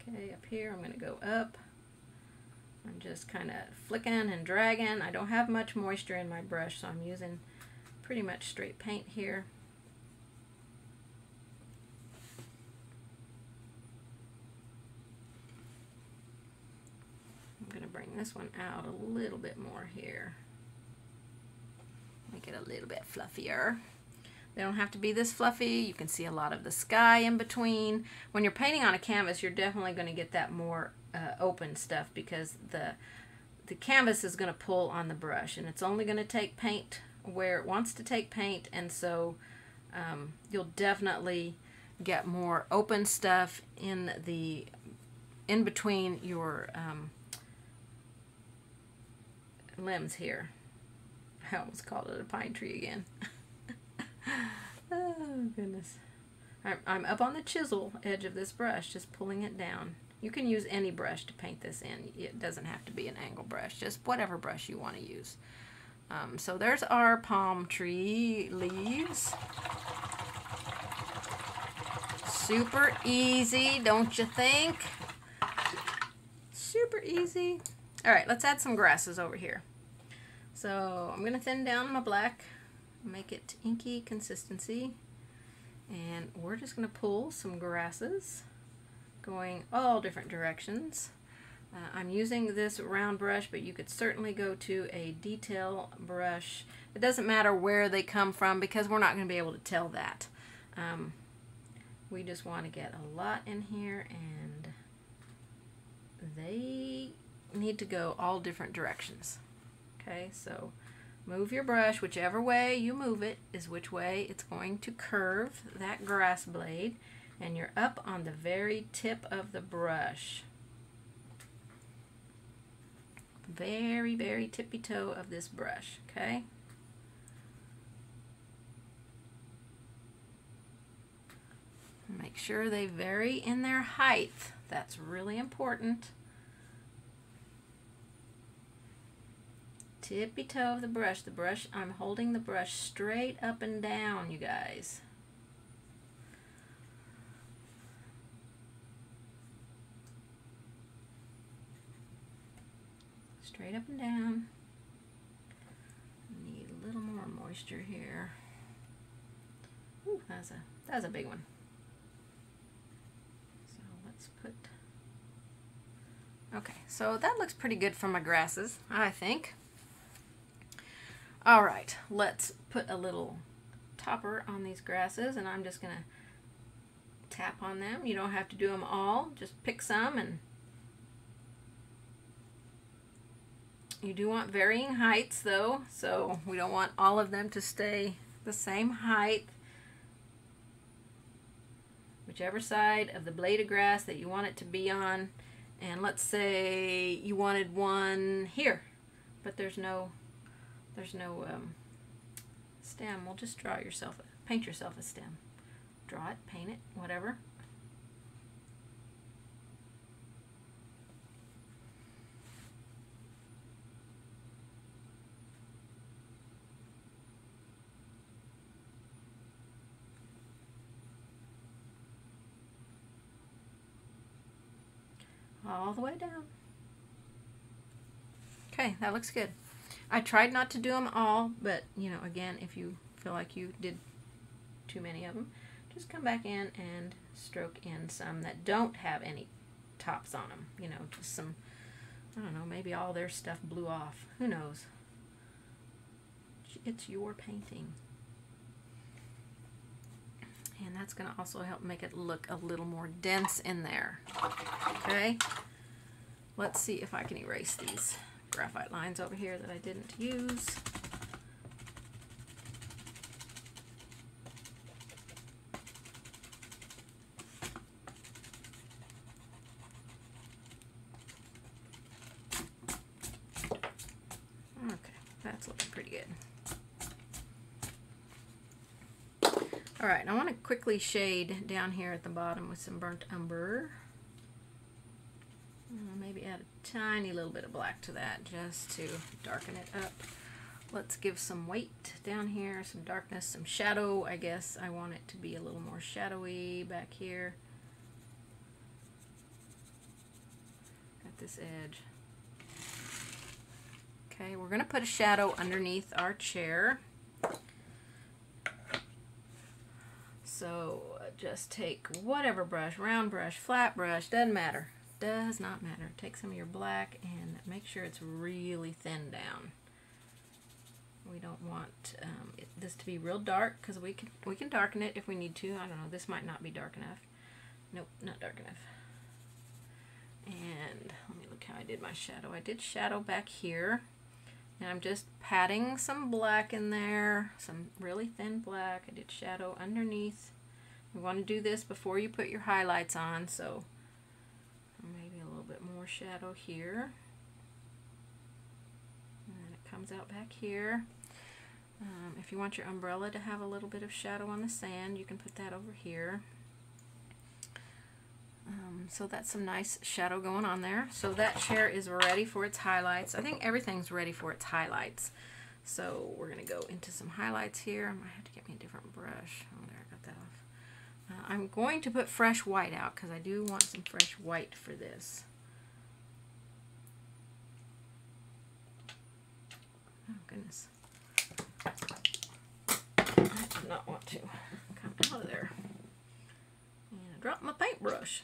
A: Okay, up here I'm going to go up. I'm just kind of flicking and dragging. I don't have much moisture in my brush, so I'm using pretty much straight paint here. I'm going to bring this one out a little bit more here. Make it a little bit fluffier. They don't have to be this fluffy. You can see a lot of the sky in between. When you're painting on a canvas, you're definitely going to get that more uh, open stuff because the the canvas is going to pull on the brush and it's only going to take paint where it wants to take paint and so um, you'll definitely get more open stuff in the in between your um, limbs here. I almost called it a pine tree again. oh goodness. I'm, I'm up on the chisel edge of this brush, just pulling it down. You can use any brush to paint this in. It doesn't have to be an angle brush, just whatever brush you want to use. Um, so there's our palm tree leaves. Super easy, don't you think? Super easy. All right, let's add some grasses over here. So I'm going to thin down my black, make it inky consistency. And we're just going to pull some grasses going all different directions. Uh, I'm using this round brush, but you could certainly go to a detail brush. It doesn't matter where they come from because we're not going to be able to tell that. Um, we just want to get a lot in here and they need to go all different directions. Okay, so move your brush, whichever way you move it is which way it's going to curve that grass blade and you're up on the very tip of the brush. Very, very tippy toe of this brush, okay? Make sure they vary in their height. That's really important. Tippy toe of the brush. The brush, I'm holding the brush straight up and down, you guys. Straight up and down. Need a little more moisture here. Ooh, that's a that's a big one. So let's put. Okay, so that looks pretty good for my grasses, I think. All right, let's put a little topper on these grasses, and I'm just gonna tap on them. You don't have to do them all; just pick some and You do want varying heights though, so we don't want all of them to stay the same height. Whichever side of the blade of grass that you want it to be on. And let's say you wanted one here, but there's no, there's no um, stem. We'll just draw yourself, paint yourself a stem. Draw it, paint it, whatever. All the way down. Okay, that looks good. I tried not to do them all, but, you know, again, if you feel like you did too many of them, just come back in and stroke in some that don't have any tops on them. You know, just some, I don't know, maybe all their stuff blew off. Who knows? It's your painting. And that's going to also help make it look a little more dense in there. Okay? Let's see if I can erase these graphite lines over here that I didn't use. Okay, that's looking pretty good. All right, Shade down here at the bottom with some burnt umber. Uh, maybe add a tiny little bit of black to that just to darken it up. Let's give some weight down here, some darkness, some shadow. I guess I want it to be a little more shadowy back here. At this edge. Okay, we're going to put a shadow underneath our chair. So just take whatever brush, round brush, flat brush, doesn't matter does not matter. Take some of your black and make sure it's really thin down. We don't want um, it, this to be real dark because we can we can darken it if we need to. I don't know. This might not be dark enough. Nope, not dark enough. And let me look how I did my shadow. I did shadow back here. And I'm just patting some black in there, some really thin black. I did shadow underneath. You want to do this before you put your highlights on, so maybe a little bit more shadow here. And then it comes out back here. Um, if you want your umbrella to have a little bit of shadow on the sand, you can put that over here. Um, so that's some nice shadow going on there. So that chair is ready for its highlights. I think everything's ready for its highlights. So we're going to go into some highlights here. I might have to get me a different brush. Oh, there, I got that off. Uh, I'm going to put fresh white out because I do want some fresh white for this. Oh, goodness. I do not want to come out of there. And I my paintbrush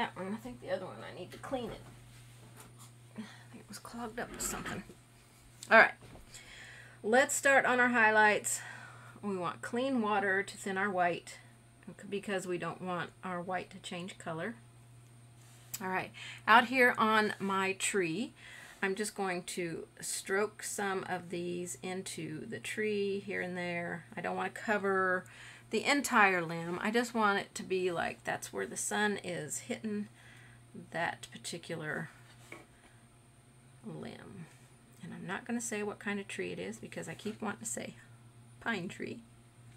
A: that one. I think the other one I need to clean it. I think it was clogged up with something. All right. Let's start on our highlights. We want clean water to thin our white because we don't want our white to change color. All right, out here on my tree, I'm just going to stroke some of these into the tree here and there. I don't want to cover the entire limb. I just want it to be like that's where the sun is hitting that particular limb. And I'm not going to say what kind of tree it is because I keep wanting to say pine tree.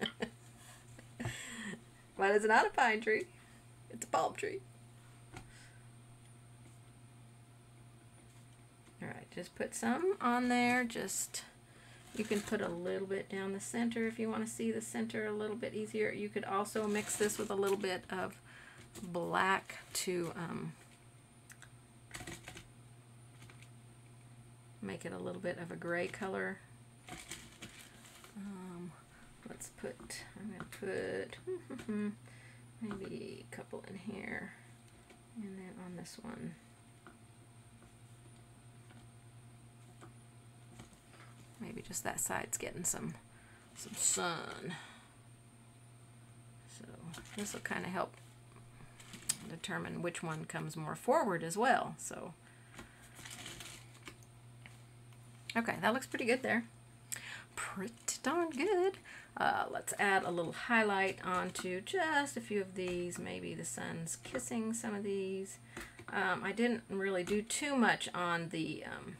A: but it's not a pine tree. It's a palm tree. Alright, just put some on there. Just you can put a little bit down the center if you want to see the center a little bit easier. You could also mix this with a little bit of black to um, make it a little bit of a gray color. Um, let's put, I'm going to put maybe a couple in here and then on this one. Maybe just that side's getting some some sun. So this will kind of help determine which one comes more forward as well. So okay, that looks pretty good there. Pretty darn good. Uh, let's add a little highlight onto just a few of these. Maybe the sun's kissing some of these. Um, I didn't really do too much on the um,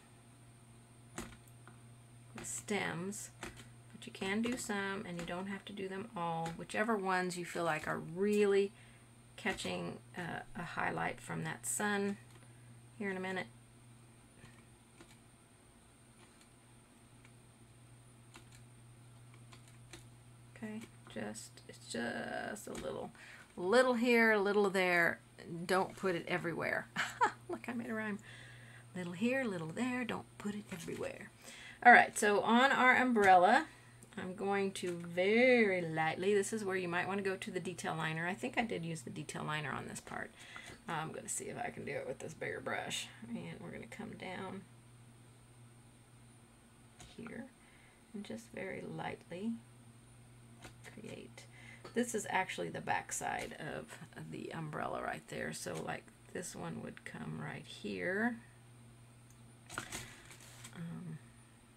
A: stems, but you can do some and you don't have to do them all. Whichever ones you feel like are really catching uh, a highlight from that sun here in a minute. Okay, just, it's just a little, little here, a little there. Don't put it everywhere. Look, I made a rhyme. Little here, little there, don't put it everywhere. All right, so on our umbrella, I'm going to very lightly, this is where you might want to go to the detail liner. I think I did use the detail liner on this part. I'm going to see if I can do it with this bigger brush. And we're going to come down here and just very lightly create. This is actually the back side of the umbrella right there. So like this one would come right here. Um,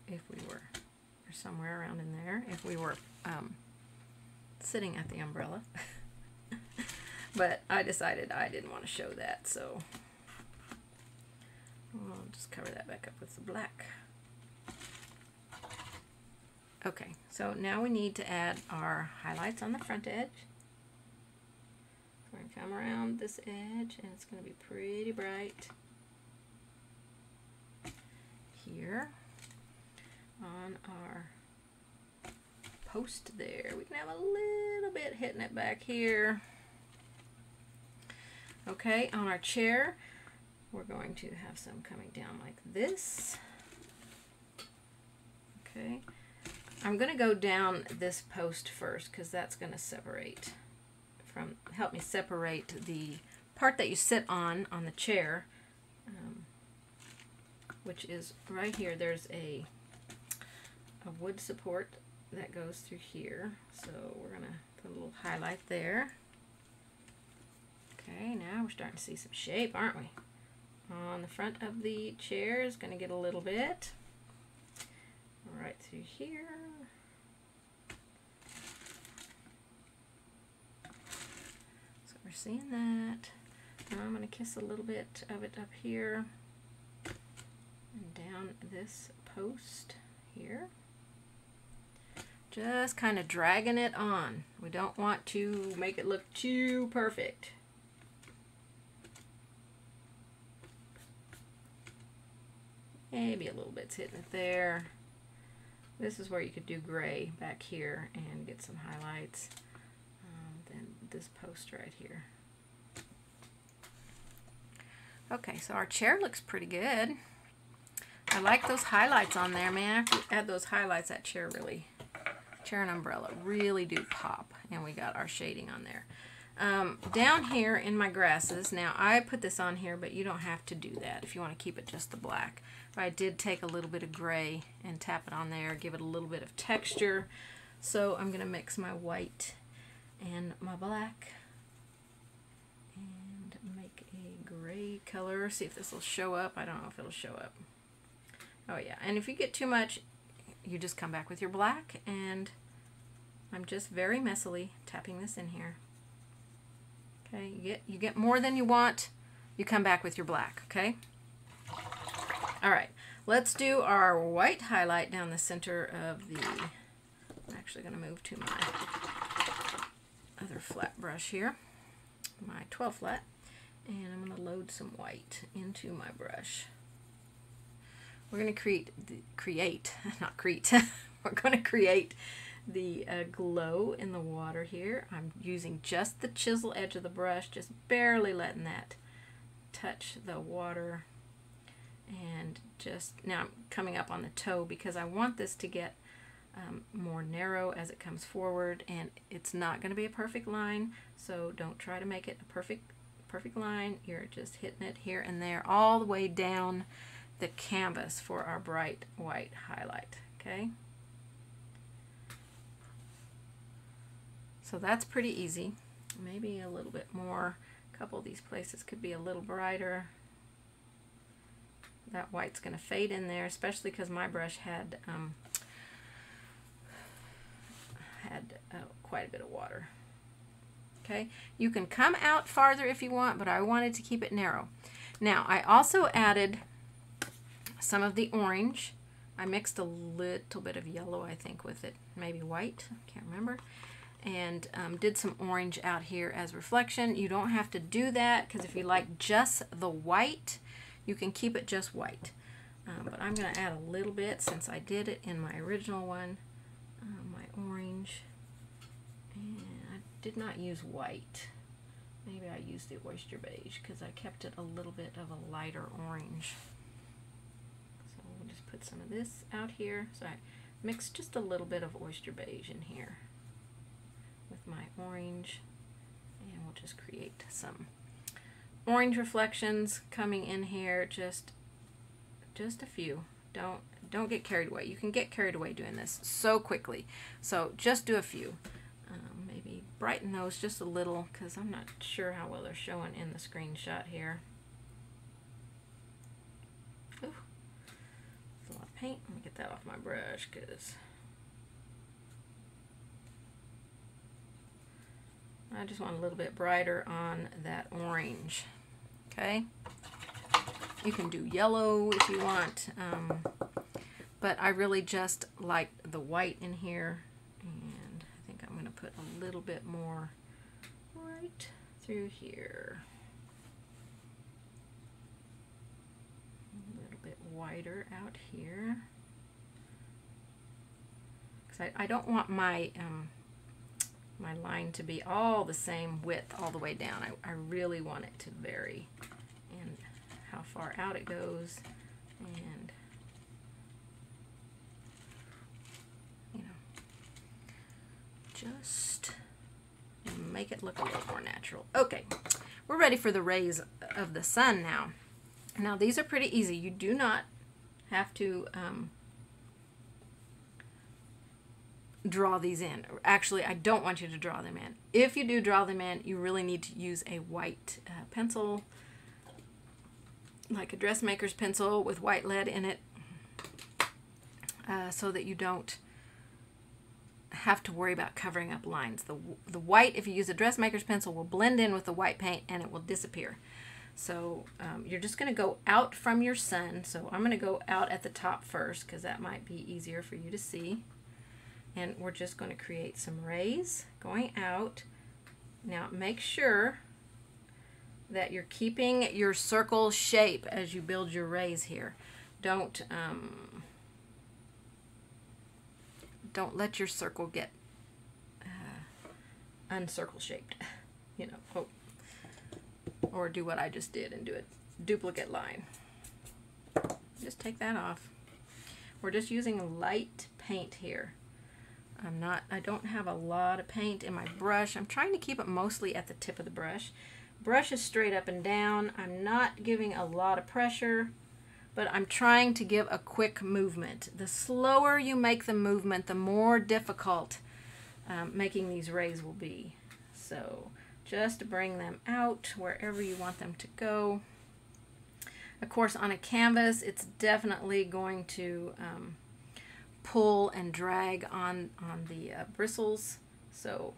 A: if we were, or somewhere around in there, if we were um, sitting at the umbrella. but I decided I didn't want to show that, so I'll just cover that back up with the black. Okay, so now we need to add our highlights on the front edge. we're going to come around this edge, and it's going to be pretty bright here on our post there. We can have a little bit hitting it back here. Okay, on our chair, we're going to have some coming down like this. Okay, I'm going to go down this post first because that's going to separate from, help me separate the part that you sit on on the chair, um, which is right here. There's a a wood support that goes through here. So we're going to put a little highlight there. Okay, now we're starting to see some shape, aren't we? on the front of the chair is going to get a little bit. Right through here. So we're seeing that. Now I'm going to kiss a little bit of it up here and down this post here. Just kind of dragging it on. We don't want to make it look too perfect. Maybe a little bit's hitting it there. This is where you could do gray back here and get some highlights. Um, then this post right here. Okay, so our chair looks pretty good. I like those highlights on there, man. After you add those highlights, that chair really, chair and umbrella really do pop. And we got our shading on there. Um, down here in my grasses, now I put this on here, but you don't have to do that if you want to keep it just the black. But I did take a little bit of gray and tap it on there, give it a little bit of texture. So I'm going to mix my white and my black and make a gray color. See if this will show up. I don't know if it'll show up. Oh yeah, and if you get too much, you just come back with your black and I'm just very messily tapping this in here. Okay, you get, you get more than you want, you come back with your black, okay? All right, let's do our white highlight down the center of the, I'm actually gonna move to my other flat brush here, my 12 flat, and I'm gonna load some white into my brush. We're gonna create, create, not create, we're gonna create the uh, glow in the water here. I'm using just the chisel edge of the brush, just barely letting that touch the water. And just now I'm coming up on the toe because I want this to get um, more narrow as it comes forward and it's not going to be a perfect line so don't try to make it a perfect perfect line you're just hitting it here and there all the way down the canvas for our bright white highlight okay So that's pretty easy. Maybe a little bit more. A couple of these places could be a little brighter. That white's going to fade in there, especially because my brush had um, had uh, quite a bit of water. Okay, you can come out farther if you want, but I wanted to keep it narrow. Now, I also added some of the orange. I mixed a little bit of yellow, I think, with it. Maybe white, I can't remember and um, did some orange out here as reflection. You don't have to do that because if you like just the white, you can keep it just white. Um, but I'm going to add a little bit since I did it in my original one, uh, my orange. And I did not use white. Maybe I used the oyster beige because I kept it a little bit of a lighter orange. Put some of this out here. So I mixed just a little bit of oyster beige in here with my orange and we'll just create some orange reflections coming in here. Just just a few. Don't don't get carried away. You can get carried away doing this so quickly. So just do a few. Um, maybe brighten those just a little because I'm not sure how well they're showing in the screenshot here Ooh, a lot of paint let me get that off my brush because I just want a little bit brighter on that orange. Okay. You can do yellow if you want. Um, but I really just like the white in here. And I think I'm going to put a little bit more right through here. A little bit wider out here. Because I, I don't want my um, my line to be all the same width all the way down. I, I really want it to vary in how far out it goes and you know just make it look a little more natural. Okay, we're ready for the rays of the sun now. Now these are pretty easy. You do not have to um, draw these in. Actually, I don't want you to draw them in. If you do draw them in, you really need to use a white uh, pencil like a dressmaker's pencil with white lead in it uh, so that you don't have to worry about covering up lines. The, the white, if you use a dressmaker's pencil, will blend in with the white paint and it will disappear. So um, you're just going to go out from your sun. So I'm going to go out at the top first because that might be easier for you to see. And we're just going to create some rays going out. Now make sure that you're keeping your circle shape as you build your rays here. Don't um, don't let your circle get uh, uncircle shaped. You know, or do what I just did and do a duplicate line. Just take that off. We're just using light paint here. I'm not, I don't have a lot of paint in my brush. I'm trying to keep it mostly at the tip of the brush. Brush is straight up and down. I'm not giving a lot of pressure, but I'm trying to give a quick movement. The slower you make the movement, the more difficult um, making these rays will be. So just bring them out wherever you want them to go. Of course, on a canvas, it's definitely going to um, pull and drag on, on the uh, bristles. So,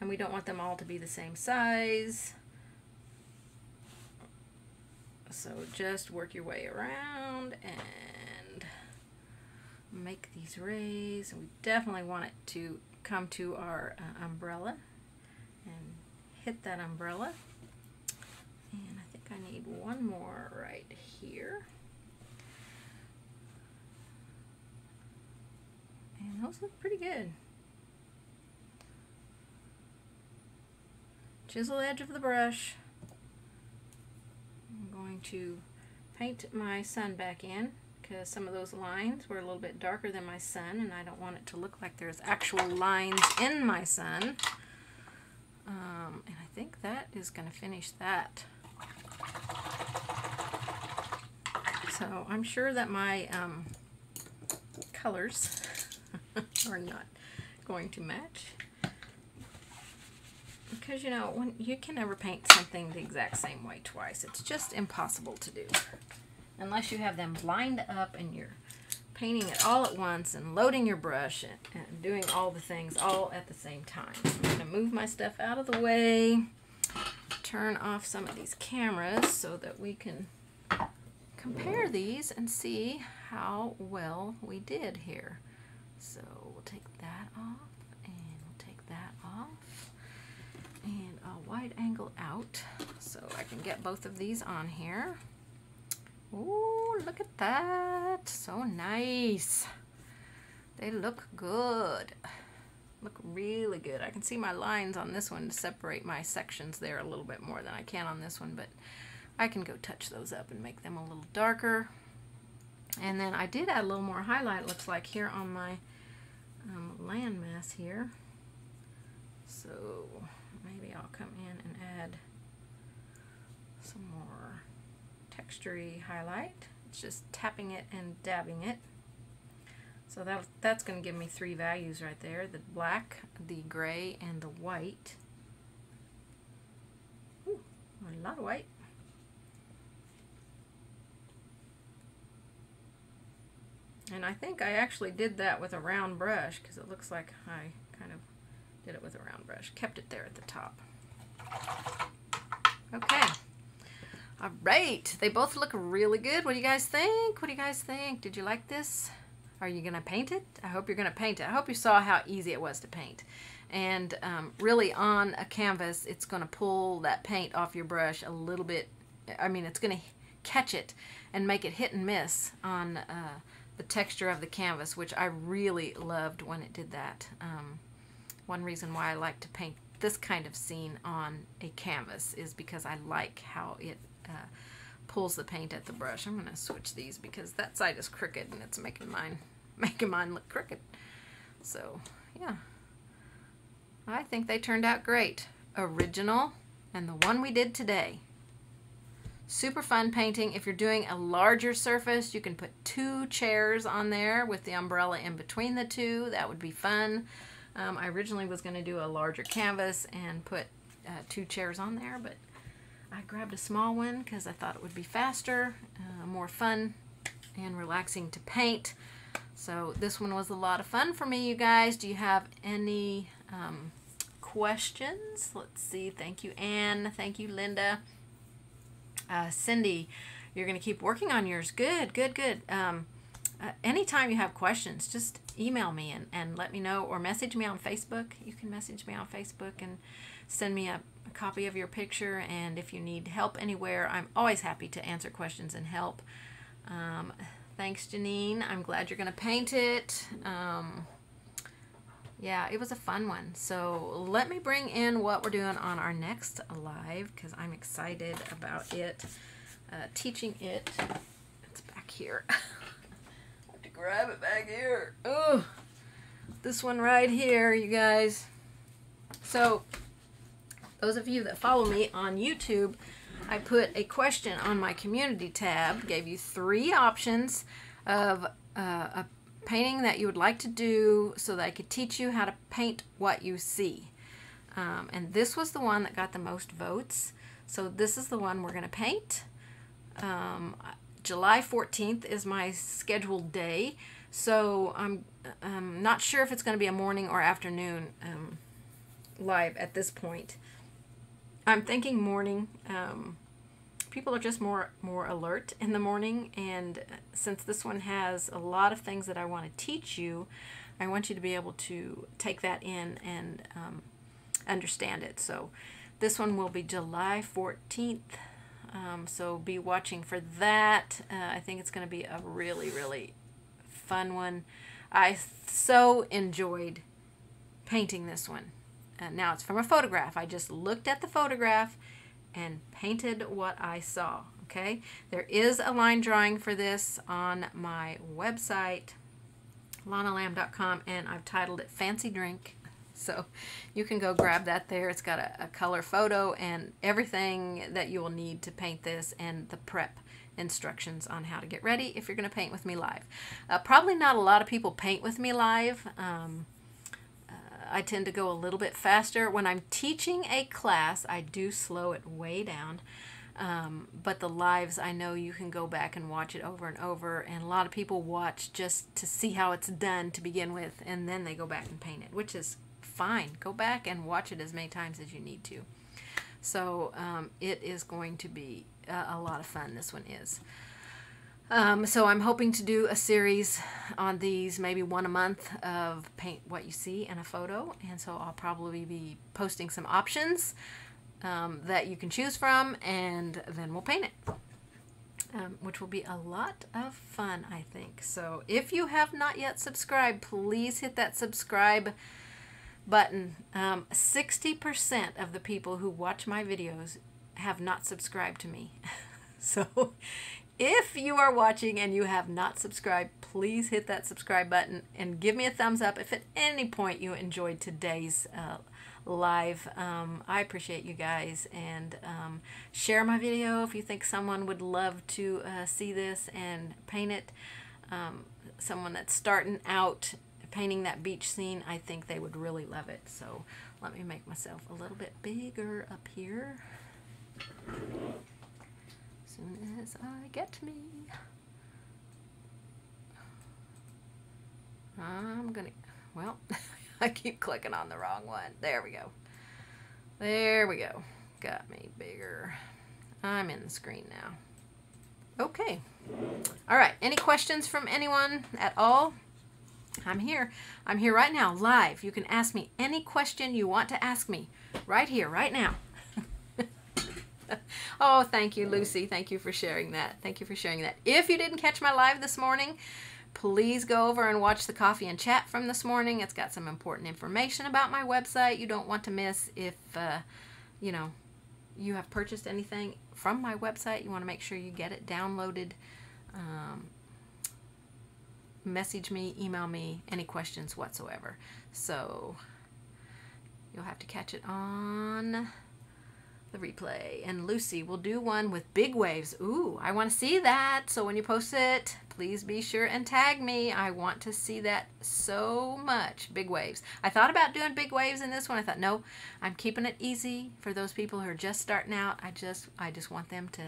A: and we don't want them all to be the same size. So just work your way around and make these rays. We definitely want it to come to our uh, umbrella hit that umbrella. And I think I need one more right here. And those look pretty good. Chisel edge of the brush. I'm going to paint my sun back in because some of those lines were a little bit darker than my sun and I don't want it to look like there's actual lines in my sun. Um, and I think that is going to finish that. So I'm sure that my um, colors are not going to match. Because, you know, when you can never paint something the exact same way twice. It's just impossible to do. Unless you have them lined up and you're painting it all at once and loading your brush and, and doing all the things all at the same time. I'm going to move my stuff out of the way, turn off some of these cameras so that we can compare these and see how well we did here. So we'll take that off and we'll take that off and a wide angle out so I can get both of these on here. Ooh, look at that. So nice. They look good. Look really good. I can see my lines on this one to separate my sections there a little bit more than I can on this one, but I can go touch those up and make them a little darker. And then I did add a little more highlight, looks like, here on my um, landmass here. So maybe I'll come in and add some more textury highlight. It's just tapping it and dabbing it. So that, that's going to give me three values right there. The black, the gray, and the white. Ooh, a lot of white. And I think I actually did that with a round brush because it looks like I kind of did it with a round brush. Kept it there at the top. Okay. All right. They both look really good. What do you guys think? What do you guys think? Did you like this? Are you going to paint it? I hope you're going to paint it. I hope you saw how easy it was to paint. And um, really on a canvas, it's going to pull that paint off your brush a little bit. I mean, it's going to catch it and make it hit and miss on uh, the texture of the canvas, which I really loved when it did that. Um, one reason why I like to paint this kind of scene on a canvas is because I like how it uh, pulls the paint at the brush. I'm going to switch these because that side is crooked and it's making mine making mine look crooked. So, yeah. I think they turned out great. Original and the one we did today. Super fun painting. If you're doing a larger surface, you can put two chairs on there with the umbrella in between the two. That would be fun. Um, I originally was going to do a larger canvas and put uh, two chairs on there, but I grabbed a small one because I thought it would be faster, uh, more fun, and relaxing to paint. So this one was a lot of fun for me, you guys. Do you have any um, questions? Let's see. Thank you, Anne. Thank you, Linda. Uh, Cindy, you're going to keep working on yours. Good, good, good. Um, uh, anytime you have questions, just email me and, and let me know or message me on Facebook. You can message me on Facebook and send me a, a copy of your picture. And if you need help anywhere, I'm always happy to answer questions and help. Um, thanks, Janine. I'm glad you're going to paint it. Um, yeah, it was a fun one. So let me bring in what we're doing on our next live because I'm excited about it. Uh, teaching it. It's back here. Have to grab it back here. Oh, this one right here, you guys. So, those of you that follow me on YouTube, I put a question on my community tab, gave you three options of uh, a painting that you would like to do so that I could teach you how to paint what you see. Um, and this was the one that got the most votes. So this is the one we're going to paint. Um, July 14th is my scheduled day, so I'm, I'm not sure if it's going to be a morning or afternoon um, live at this point. I'm thinking morning. Um, people are just more more alert in the morning, and since this one has a lot of things that I want to teach you, I want you to be able to take that in and um, understand it. So this one will be July 14th um, so be watching for that. Uh, I think it's going to be a really, really fun one. I so enjoyed painting this one. Uh, now it's from a photograph. I just looked at the photograph and painted what I saw. Okay, there is a line drawing for this on my website, lonnalamb.com, and I've titled it Fancy Drink. So you can go grab that there. It's got a, a, color photo and everything that you will need to paint this and the prep instructions on how to get ready if you're going to paint with me live. Uh, probably not a lot of people paint with me live. Um, I tend to go a little bit faster. When I'm teaching a class, I do slow it way down. Um, but the lives, I know you can go back and watch it over and over, and a lot of people watch just to see how it's done to begin with, and then they go back and paint it, which is fine. Go back and watch it as many times as you need to. So um, it is going to be a, a, lot of fun. This one is. Um, so I'm hoping to do a series on these, maybe one a month of paint what you see in a photo. And so I'll probably be posting some options um, that you can choose from, and then we'll paint it. Um, which will be a lot of fun, I think. So if you have not yet subscribed, please hit that subscribe button. Um, 60% of the people who watch my videos have not subscribed to me. so if you are watching and you have not subscribed, please hit that subscribe button and give me a thumbs up if at any point you enjoyed today's uh, live. Um, I appreciate you guys and um, share my video if you think someone would love to uh, see this and paint it. Um, someone that's starting out painting that beach scene, I think they would really love it. So let me make myself a little bit bigger up here. As soon as I get me. I'm gonna, well, I keep clicking on the wrong one. There we go. There we go. Got me bigger. I'm in the screen now. Okay. All right. Any questions from anyone at all? I'm here. I'm here right now, live. You can ask me any question you want to ask me right here, right now. oh, thank you, Lucy. Thank you for sharing that. Thank you for sharing that. If you didn't catch my live this morning, please go over and watch the coffee and chat from this morning. It's got some important information about my website you don't want to miss if, uh, you know, you have purchased anything from my website. You want to make sure you get it downloaded. Um, message me, email me, any questions whatsoever. So you'll have to catch it on the replay. And Lucy will do one with big waves. Ooh, I want to see that. So when you post it, please be sure and tag me. I want to see that so much. Big waves. I thought about doing big waves in this one. I thought, no, I'm keeping it easy for those people who are just starting out. I just I just want them to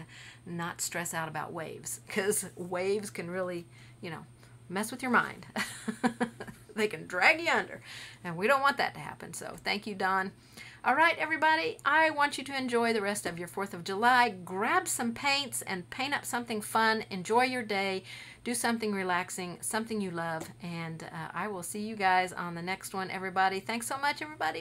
A: not stress out about waves because waves can really, you know, mess with your mind. they can drag you under. And we don't want that to happen. So thank you, Don. All right, everybody, I want you to enjoy the rest of your 4th of July. Grab some paints and paint up something fun. Enjoy your day. Do something relaxing, something you love. And uh, I will see you guys on the next one, everybody. Thanks so much, everybody.